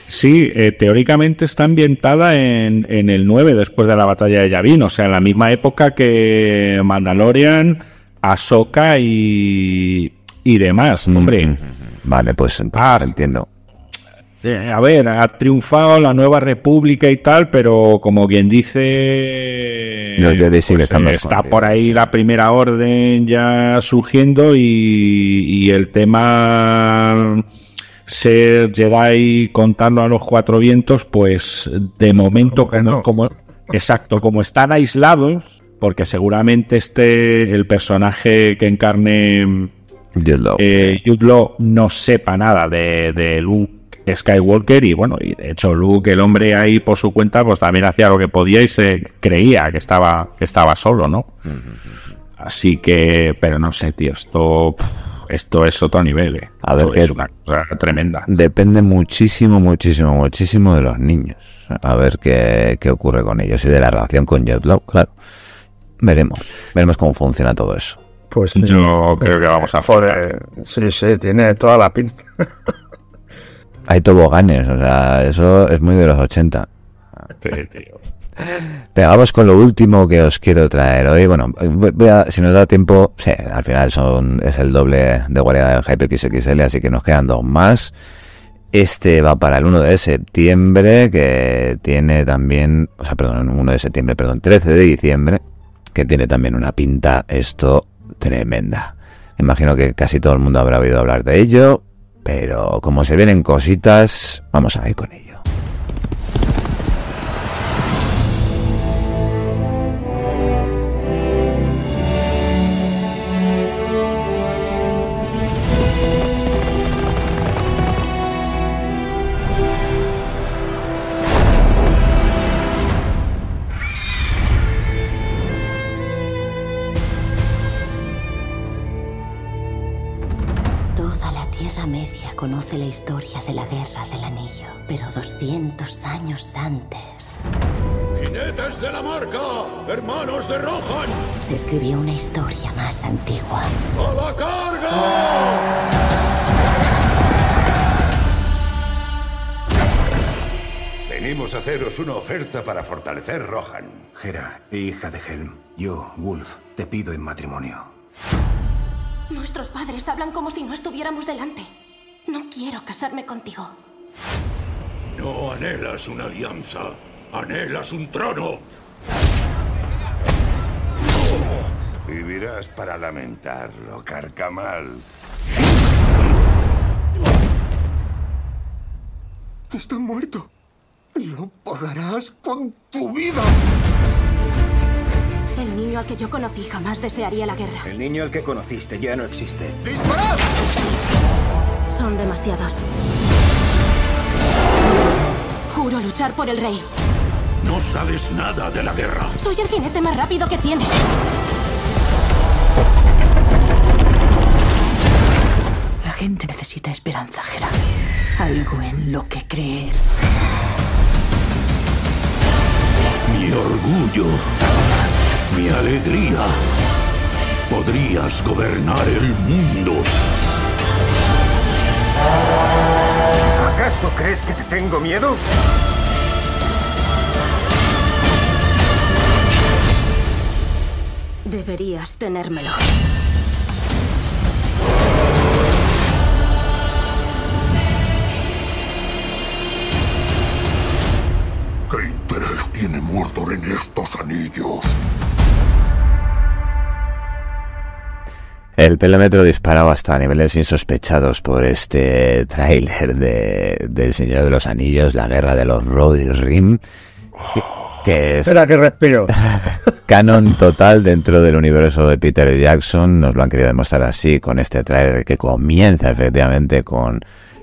Sí, eh, teóricamente está ambientada en, en el 9 después de la batalla de Yavin, o sea, en la misma época que Mandalorian, Ahsoka y, y demás, hombre. Vale, pues entiendo. Eh, a ver, ha triunfado la nueva república y tal, pero como quien dice, sí que pues, eh, está por ahí la primera orden ya surgiendo y, y el tema ser Jedi contando a los cuatro vientos, pues de momento como, como- exacto, como están aislados, porque seguramente este, el personaje que encarne eh, Jude Law no sepa nada de, de Luke Skywalker y bueno, y de hecho Luke, el hombre ahí por su cuenta, pues también hacía lo que podía y se creía que estaba, que estaba solo, ¿no? Así que, pero no sé, tío, esto, esto es otro nivel, ¿eh? A ver es una cosa tremenda. Depende muchísimo, muchísimo, muchísimo de los niños. A ver qué, qué ocurre con ellos y de la relación con Jet Law, claro. Veremos, veremos cómo funciona todo eso. Pues Yo creo que vamos a Joder, sí, sí, tiene toda la pinta. <laughs> Hay toboganes, o sea, eso es muy de los 80. Sí, tío. Pegamos con lo último que os quiero traer hoy. Bueno, voy a- si nos da tiempo, sí, al final son es el doble de guardia del Hype XXL, así que nos quedan dos más. Este va para el 1 de septiembre, que tiene también, o sea, perdón, 1 de septiembre, perdón, 13 de diciembre, que tiene también una pinta esto tremenda. Imagino que casi todo el mundo habrá oído hablar de ello, pero como se vienen cositas, vamos a ir con ello. ¡Jinetes de la marca! ¡Hermanos de Rohan! se escribió una historia más antigua. ¡A la carga! Venimos a haceros una oferta para fortalecer Rohan. Hera, hija de Helm, yo, Wolf, te pido en matrimonio. Nuestros padres hablan como si no estuviéramos delante. No quiero casarme contigo. No anhelas una alianza, anhelas un trono. Vivirás para lamentarlo, Carcamal. Está muerto. Lo pagarás con tu vida. El niño al que yo conocí jamás desearía la guerra. El niño al que conociste ya no existe. Son demasiados. Juro luchar por el rey. No sabes nada de la guerra. Soy el jinete más rápido que tiene. Gente necesita esperanza, Gerard. Algo en lo que creer. Mi orgullo, mi alegría. Podrías gobernar el mundo. ¿Acaso crees que te tengo miedo? Deberías tenérmelo. ¿Qué interés tiene Mordor en estos anillos? El pelómetro disparaba hasta niveles insospechados por este tráiler de, de El Señor de los Anillos, la guerra de los Rohirrim, que, que es Espera que respiro. <laughs> canon total dentro del universo de Peter Jackson. Nos lo han querido demostrar así con este tráiler que comienza efectivamente con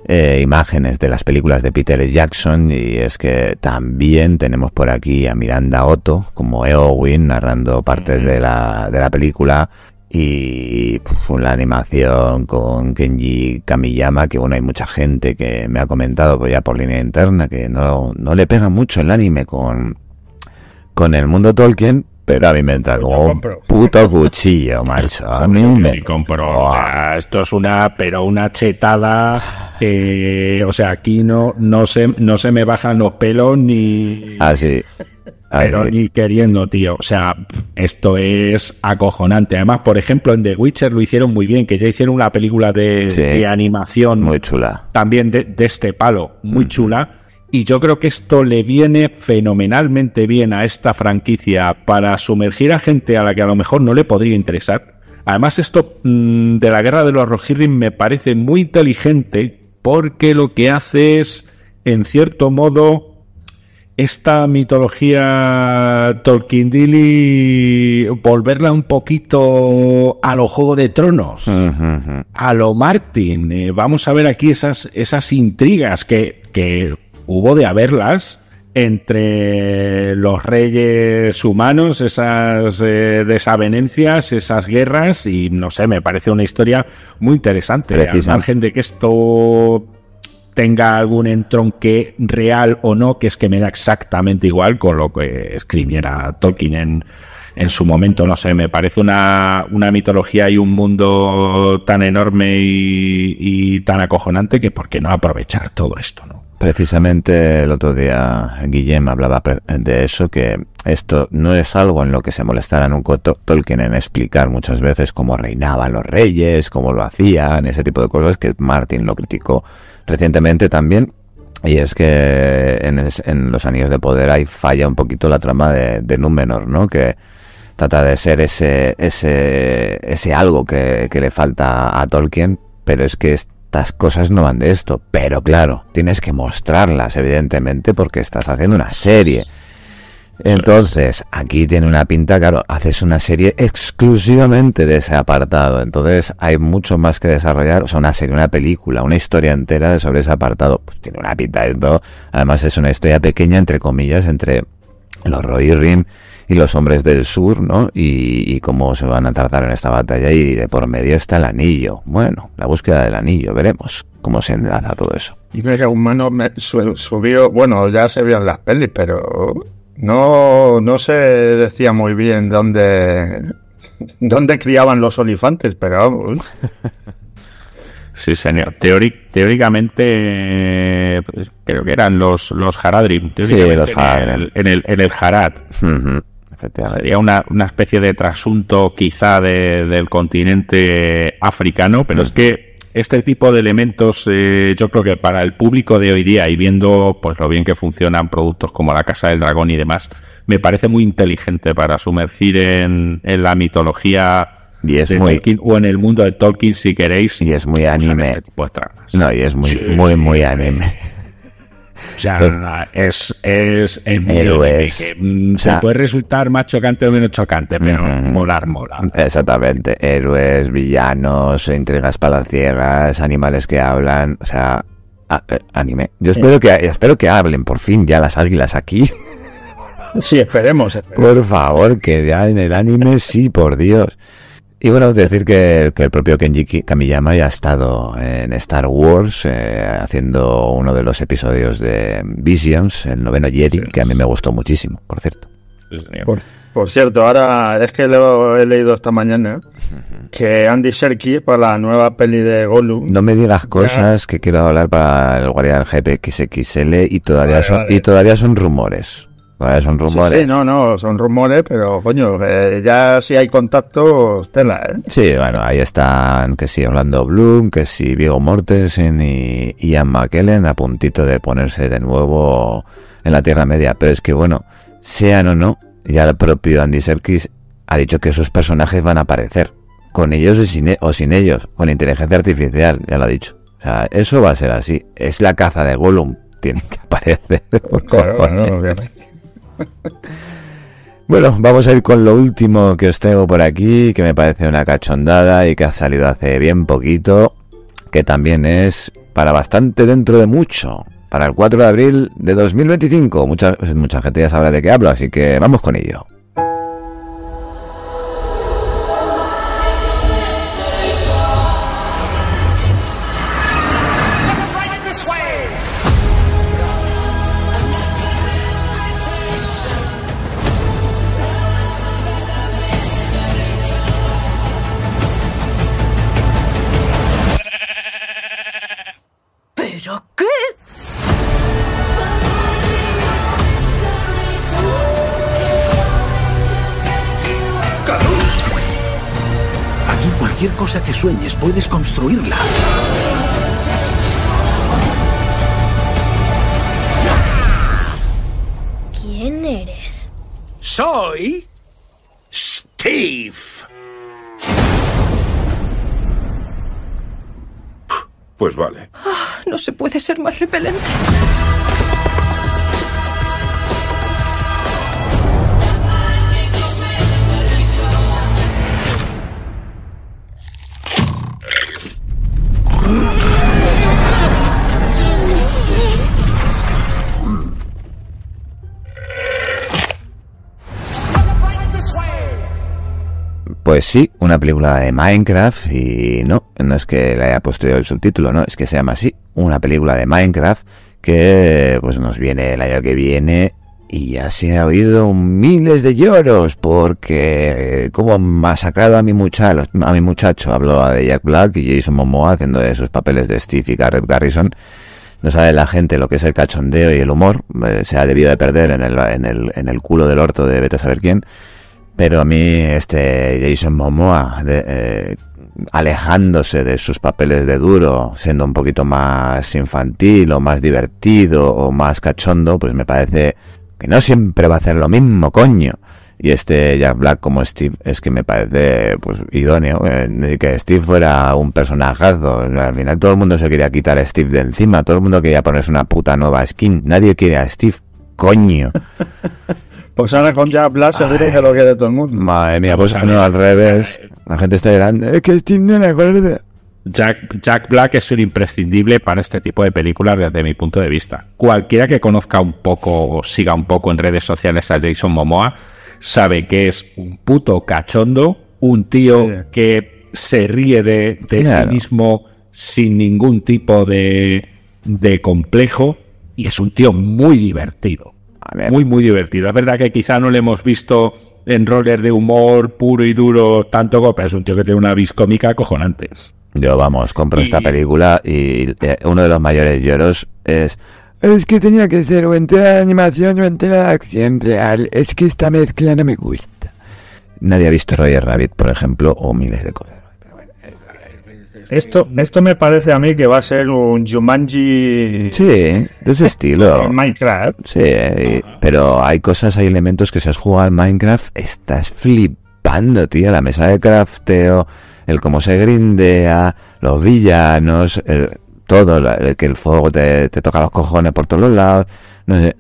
eh, imágenes de las películas de Peter Jackson y es que también tenemos por aquí a Miranda Otto como Eowyn narrando partes de la, de la película. Y la animación con Kenji Kamiyama, que bueno, hay mucha gente que me ha comentado pues ya por línea interna que no, no le pega mucho el anime con, con el mundo Tolkien, pero a mí me entra como un puto cuchillo, macho. A mí me... Sí, compro. Esto es una, pero una chetada. eh, o sea, aquí no, no se, no se me bajan los pelos ni. Así. Pero así. ni queriendo, tío. O sea, esto es acojonante. Además, por ejemplo, en The Witcher lo hicieron muy bien, que ya hicieron una película de, Sí. de animación Muy chula. también de, de este palo, muy chula. Y yo creo que esto le viene fenomenalmente bien a esta franquicia para sumergir a gente a la que a lo mejor no le podría interesar. Además, esto mm, de la guerra de los Rohirrim me parece muy inteligente porque lo que hace es, en cierto modo, esta mitología Tolkien Dilly volverla un poquito a lo Juego de Tronos, a lo Martin. Eh, vamos a ver aquí esas, esas intrigas que, que hubo de haberlas entre los reyes humanos, esas eh, desavenencias, esas guerras, y no sé, me parece una historia muy interesante. Al margen de que esto tenga algún entronque real o no, que es que me da exactamente igual con lo que escribiera Tolkien en, en su momento, no sé, me parece una, una mitología y un mundo tan enorme y, y tan acojonante que por qué no aprovechar todo esto, ¿no? Precisamente el otro día Guillem hablaba de eso, que esto no es algo en lo que se molestara nunca Tolkien en explicar muchas veces cómo reinaban los reyes, cómo lo hacían, ese tipo de cosas, que Martin lo criticó recientemente también. Y es que en, Los Anillos de Poder hay falla un poquito la trama de, de Númenor, ¿no? Que trata de ser ese, ese, ese algo que, que le falta a Tolkien, pero es que estas cosas no van de esto. Pero claro, tienes que mostrarlas, evidentemente, porque estás haciendo una serie. Entonces, aquí tiene una pinta, claro, haces una serie exclusivamente de ese apartado. Entonces, hay mucho más que desarrollar. O sea, una serie, una película, una historia entera sobre ese apartado. Pues tiene una pinta de todo. Además, es una historia pequeña, entre comillas, entre los Roy Rim y los hombres del sur, ¿no? Y, cómo se van a tratar en esta batalla y de por medio está el anillo. Bueno, la búsqueda del anillo, veremos cómo se enlaza todo eso. Y que humano me subió, bueno, ya se vio en las pelis, pero no, no se decía muy bien dónde, dónde criaban los olifantes, pero vamos. <laughs> Sí, señor. teóricamente, pues, creo que eran los, los Haradrim. Sí, los En el, en el, Harad. Sería una, una, especie de trasunto quizá del continente africano, pero es que este tipo de elementos, eh, yo creo que para el público de hoy día y viendo pues lo bien que funcionan productos como la Casa del Dragón y demás, me parece muy inteligente para sumergir en, en la mitología y es muy o en el mundo de Tolkien si queréis y es muy anime no y es muy muy muy anime o sea, es, es, Héroes. Que, mm, se puede resultar más chocante o menos chocante, pero molar, mola. Exactamente. Héroes, villanos, intrigas palaciegas, animales que hablan. O sea, eh, anime. Yo espero que, espero que hablen por fin ya las águilas aquí. Sí, esperemos. Por favor, que ya en el anime, sí, por Dios. Y bueno, decir que, el propio Kenji Kamiyama ya ha estado en Star Wars eh, haciendo uno de los episodios de Visions, el noveno Jedi, que a mí me gustó muchísimo, por cierto. por, cierto, ahora es que lo he leído esta mañana que Andy Serkis para la nueva peli de Gollum. No me digas cosas que quiero hablar para el Guardián GPXXL y todavía son, y todavía son rumores son rumores. Sí, no, no, son rumores, pero coño, ya si hay contacto, tela, ¿eh? Sí, bueno, ahí están, que sí, Orlando Bloom, que sí, Vigo Mortensen y Ian McKellen a puntito de ponerse de nuevo en la Tierra Media. Pero es que, bueno, sean o no, ya el propio Andy Serkis ha dicho que esos personajes van a aparecer. Con ellos o sin, e, o sin ellos, con inteligencia artificial, ya lo ha dicho. O sea, eso va a ser así. Es la caza de Gollum. Tienen que <laughs> aparecer. Claro, obviamente. <laughs> Bueno, vamos a ir con lo último que os tengo por aquí, que me parece una cachondada y que ha salido hace bien poquito, que también es para bastante dentro de mucho, para el 4 de abril de 2025. Mucha, mucha gente ya sabrá de qué hablo, así que vamos con ello. Cosa que sueñes puedes construirla. ¿Quién eres? Soy Steve. Pues vale. Ah, no se puede ser más repelente. Pues sí, una película de Minecraft y no, no es que le haya puesto yo el subtítulo, no, es que se llama así, una película de Minecraft que pues nos viene el año que viene y ya se ha oído miles de lloros porque como han masacrado a mi muchacho, a mi muchacho, hablo de Jack Black y Jason Momoa haciendo de sus papeles de Steve y Garrett Garrison. No sabe la gente lo que es el cachondeo y el humor, eh, se ha debido de perder en el, en el, en el culo del orto de vete a saber quién. Pero a mí este Jason Momoa de, eh, alejándose de sus papeles de duro, siendo un poquito más infantil o más divertido o más cachondo, pues me parece que no siempre va a hacer lo mismo, coño. Y este Jack Black como Steve es que me parece pues idóneo, eh, que Steve fuera un personajazo. Al final todo el mundo se quería quitar a Steve de encima, todo el mundo quería ponerse una puta nueva skin. Nadie quiere a Steve, coño. <laughs> Pues ahora con Jack Black se dirige lo que de todo el mundo. Madre mía, pues no, al revés. La gente está llorando. Es que no me acuerdo. Jack, Jack Black es un imprescindible para este tipo de películas desde mi punto de vista. Cualquiera que conozca un poco o siga un poco en redes sociales a Jason Momoa sabe que es un puto cachondo, un tío que se ríe de, de Claro. sí mismo sin ningún tipo de, de complejo y es un tío muy divertido. Muy, muy divertido. Es verdad que quizá no le hemos visto en roller de humor puro y duro tanto, como- pero es un tío que tiene una vis cómica acojonante. Yo, vamos, compro esta película y eh, uno de los mayores lloros es... Es que tenía que ser o entera de animación o entera de acción real. Es que esta mezcla no me gusta. Nadie ha visto Roger Rabbit, por ejemplo, o miles de cosas. Esto, esto me parece a mí que va a ser un Jumanji. Sí, de ese estilo. <laughs> En Minecraft. Sí, pero hay cosas, hay elementos que si has jugado en Minecraft, estás flipando, tío. La mesa de crafteo, el cómo se grindea, los villanos, el- todo, el que el fuego te, te toca los cojones por todos los lados, no sé,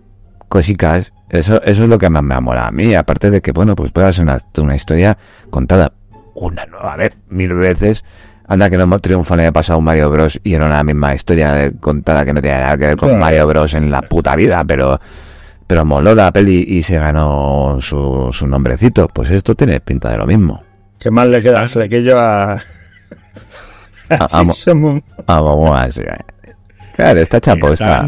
cositas. Eso, eso es lo que más me mola a mí, aparte de que, bueno, pues pueda ser una, una historia contada una nueva vez, mil veces. Anda que no hemos triunfado en el pasado un Mario Bros. y era una misma historia de- contada que no tiene nada que ver con Claro. Mario Bros. en la puta vida, pero pero moló la peli y se ganó su, su nombrecito. Pues esto tiene pinta de lo mismo. ¿Qué más le queda? Le quillo a. A, a, Mo- a Momoa, sí. Claro, está chapo, está.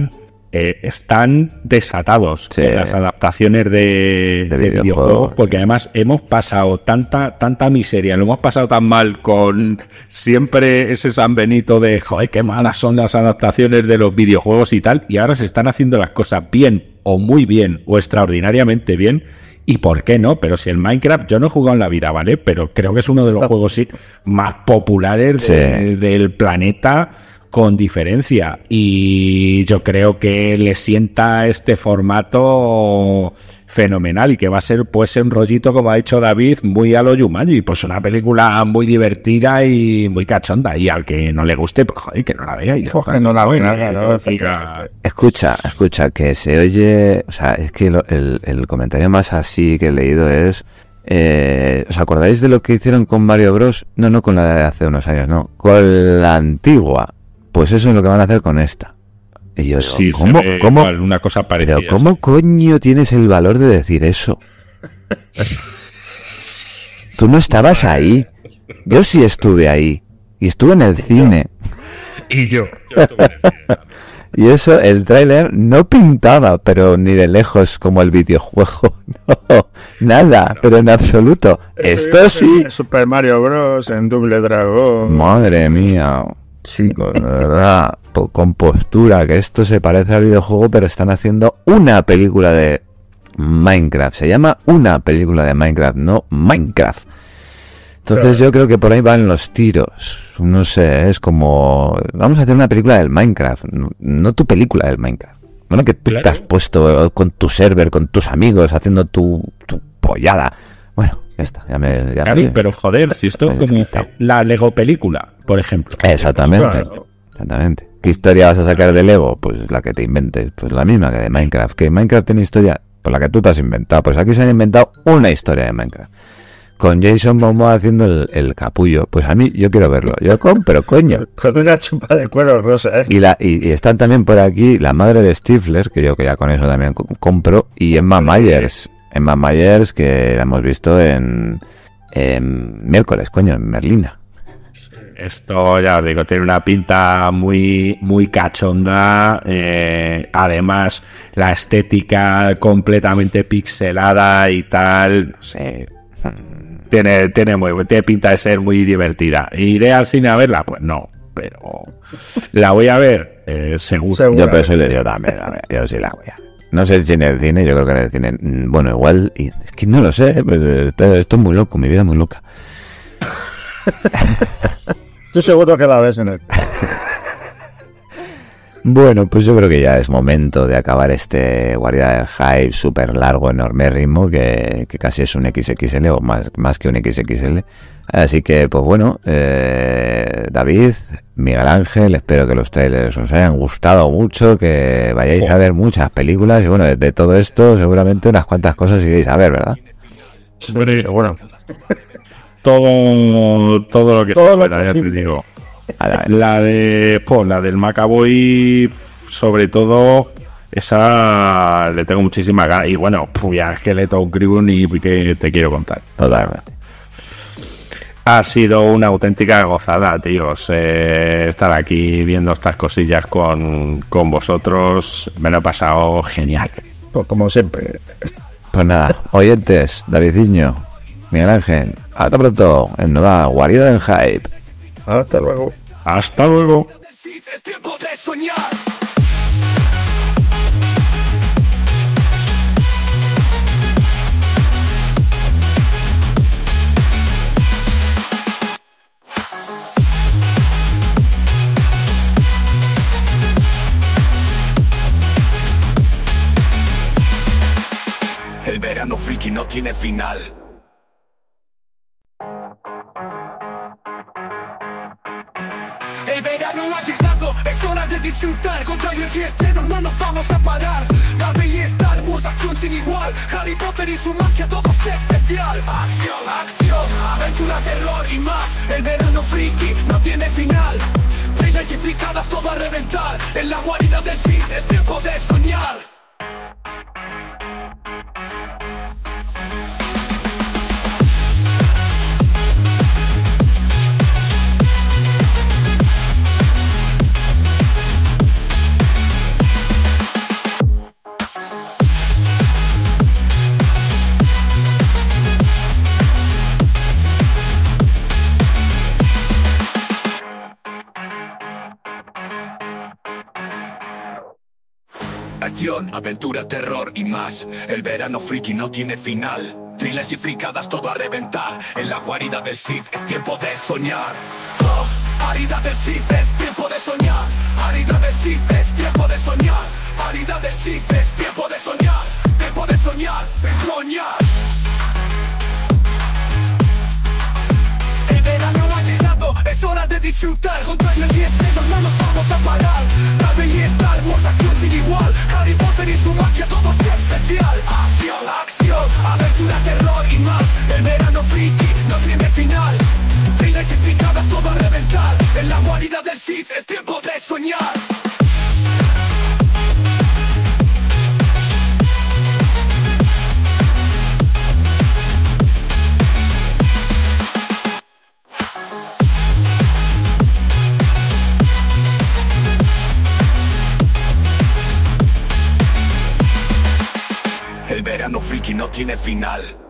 Están, eh, están desatados Sí. con las adaptaciones de, de videojuegos. videojuegos. porque además hemos pasado tanta tanta miseria, lo hemos pasado tan mal con siempre ese San Benito de joder, qué malas son las adaptaciones de los videojuegos y tal, y ahora se están haciendo las cosas bien o muy bien o extraordinariamente bien. ¿Y por qué no? Pero si el Minecraft, yo no he jugado en la vida, ¿vale? Pero creo que es uno de los juegos más populares de- Sí. del planeta con diferencia. Y yo creo que le sienta este formato fenomenal y que va a ser pues un rollito, como ha dicho David, muy a lo Yumanji. Pues una película muy divertida y muy cachonda. Y al que no le guste, pues joder, que no la vea. Y está. no la vea, Escucha, escucha, que se oye. O sea, es que lo- el, el comentario más así que he leído es. Eh, ¿Os acordáis de lo que hicieron con Mario Bros? No, no con la de hace unos años, no. Con la antigua. Pues eso es lo que van a hacer con esta. Y yo digo, Sí, ¿cómo, cómo- igual, una cosa parecida. pero ¿cómo coño tienes el valor de decir eso? Tú no estabas ahí. Yo sí estuve ahí. Y estuve en el cine. Y yo. <laughs> Y eso, el tráiler no pintaba, pero ni de lejos como el videojuego. <laughs> No, nada, pero en absoluto. Esto sí. Super Mario Bros. en Double Dragon. Madre mía, chicos, de verdad, con postura, que esto se parece al videojuego, pero están haciendo una película de Minecraft. Se llama una película de Minecraft, no Minecraft. Entonces yo creo que por ahí van los tiros. No sé, es como... Vamos a hacer una película del Minecraft, no, no tu película del Minecraft. Bueno, que tú te has puesto con tu server, con tus amigos, haciendo tu, tu pollada. Bueno, ya está, ya me... ya Claro, me- pero joder, si esto es como la Lego película, por ejemplo. Exactamente. Claro. Exactamente. ¿Qué historia vas a sacar de Lego? Pues la que te inventes. Pues la misma que de Minecraft. ¿Que Minecraft tiene historia? Pues la que tú te has inventado. Pues aquí se han inventado una historia de Minecraft. Con Jason Momoa haciendo el, el capullo. Pues a mí, yo quiero verlo. Yo compro, coño. <laughs> Con una chupa de cuero rosa, ¿eh? Y, la, y, y están también por aquí la madre de Stifler, que yo que ya con eso también co- compro, y Emma Myers. Emma Myers, que la hemos visto en, miércoles, coño, en Merlina. Esto, ya os digo, tiene una pinta muy, muy cachonda. eh, además, la estética completamente pixelada y tal. no sé, tiene, tiene, muy, tiene pinta de ser muy divertida. ¿Iré al cine a verla? Pues no, pero la voy a ver, eh, seguro. Yo, pero soy de yo también, yo sí la voy a ver. No sé si en el cine, yo creo que en el cine. mm, Bueno, igual. y es que no lo sé, pues, esto, esto es muy loco, mi vida es muy loca. <laughs> Estoy seguro que la ves en el. <laughs> Bueno, pues yo creo que ya es momento de acabar este guarida del hype súper largo, enorme ritmo, que, que casi es un XXL o más, más que un XXL. Así que, pues bueno, eh, David, Miguel Ángel, espero que los trailers os hayan gustado mucho, que vayáis a ver muchas películas y bueno, de, de todo esto seguramente unas cuantas cosas iréis a ver, ¿verdad? bueno. todo, todo lo que Todo se lo ya te digo. La de pues, la del Macaboy, sobre todo, esa le tengo muchísima ganas. Y bueno, puf, ya Skeleton Crew ni que te quiero contar. Totalmente. Ha sido una auténtica gozada, tíos, eh, estar aquí viendo estas cosillas con, con vosotros. Me lo he pasado genial. Pues como siempre. Pues nada, oyentes, Davidinho, Miguel Ángel, hasta pronto en nueva guarida del hype. Hasta luego. Hasta luego. No tiene final. El verano ha llegado, es hora de disfrutar. Con trailers y estrenos no nos vamos a parar. Marvel y Star Wars, acción sin igual. Harry Potter y su magia, todo es especial. Acción, acción, aventura, terror y más. El verano friki no tiene final. Trailers y fricadas, todo a reventar. En la guarida del Sith es tiempo de soñar aventura, terror y más. El verano friki no tiene final. Thrillers y fricadas todo a reventar. En la guarida del Sith es tiempo de soñar. Oh, Arida del Sith es tiempo de soñar. Arida del Sith es tiempo de soñar. Arida del Sith es tiempo de soñar. Tiempo de soñar, de soñar. El verano es hora de disfrutar. Con y estrenos no nos vamos a parar. Marvel y Star Wars, acción sin igual. Harry Potter y su magia, todo es especial. Acción, acción, aventura, terror y más. El verano friki no tiene final. Trailers y todo a reventar. En la guarida del Sith es tiempo de soñar verano friki no tiene final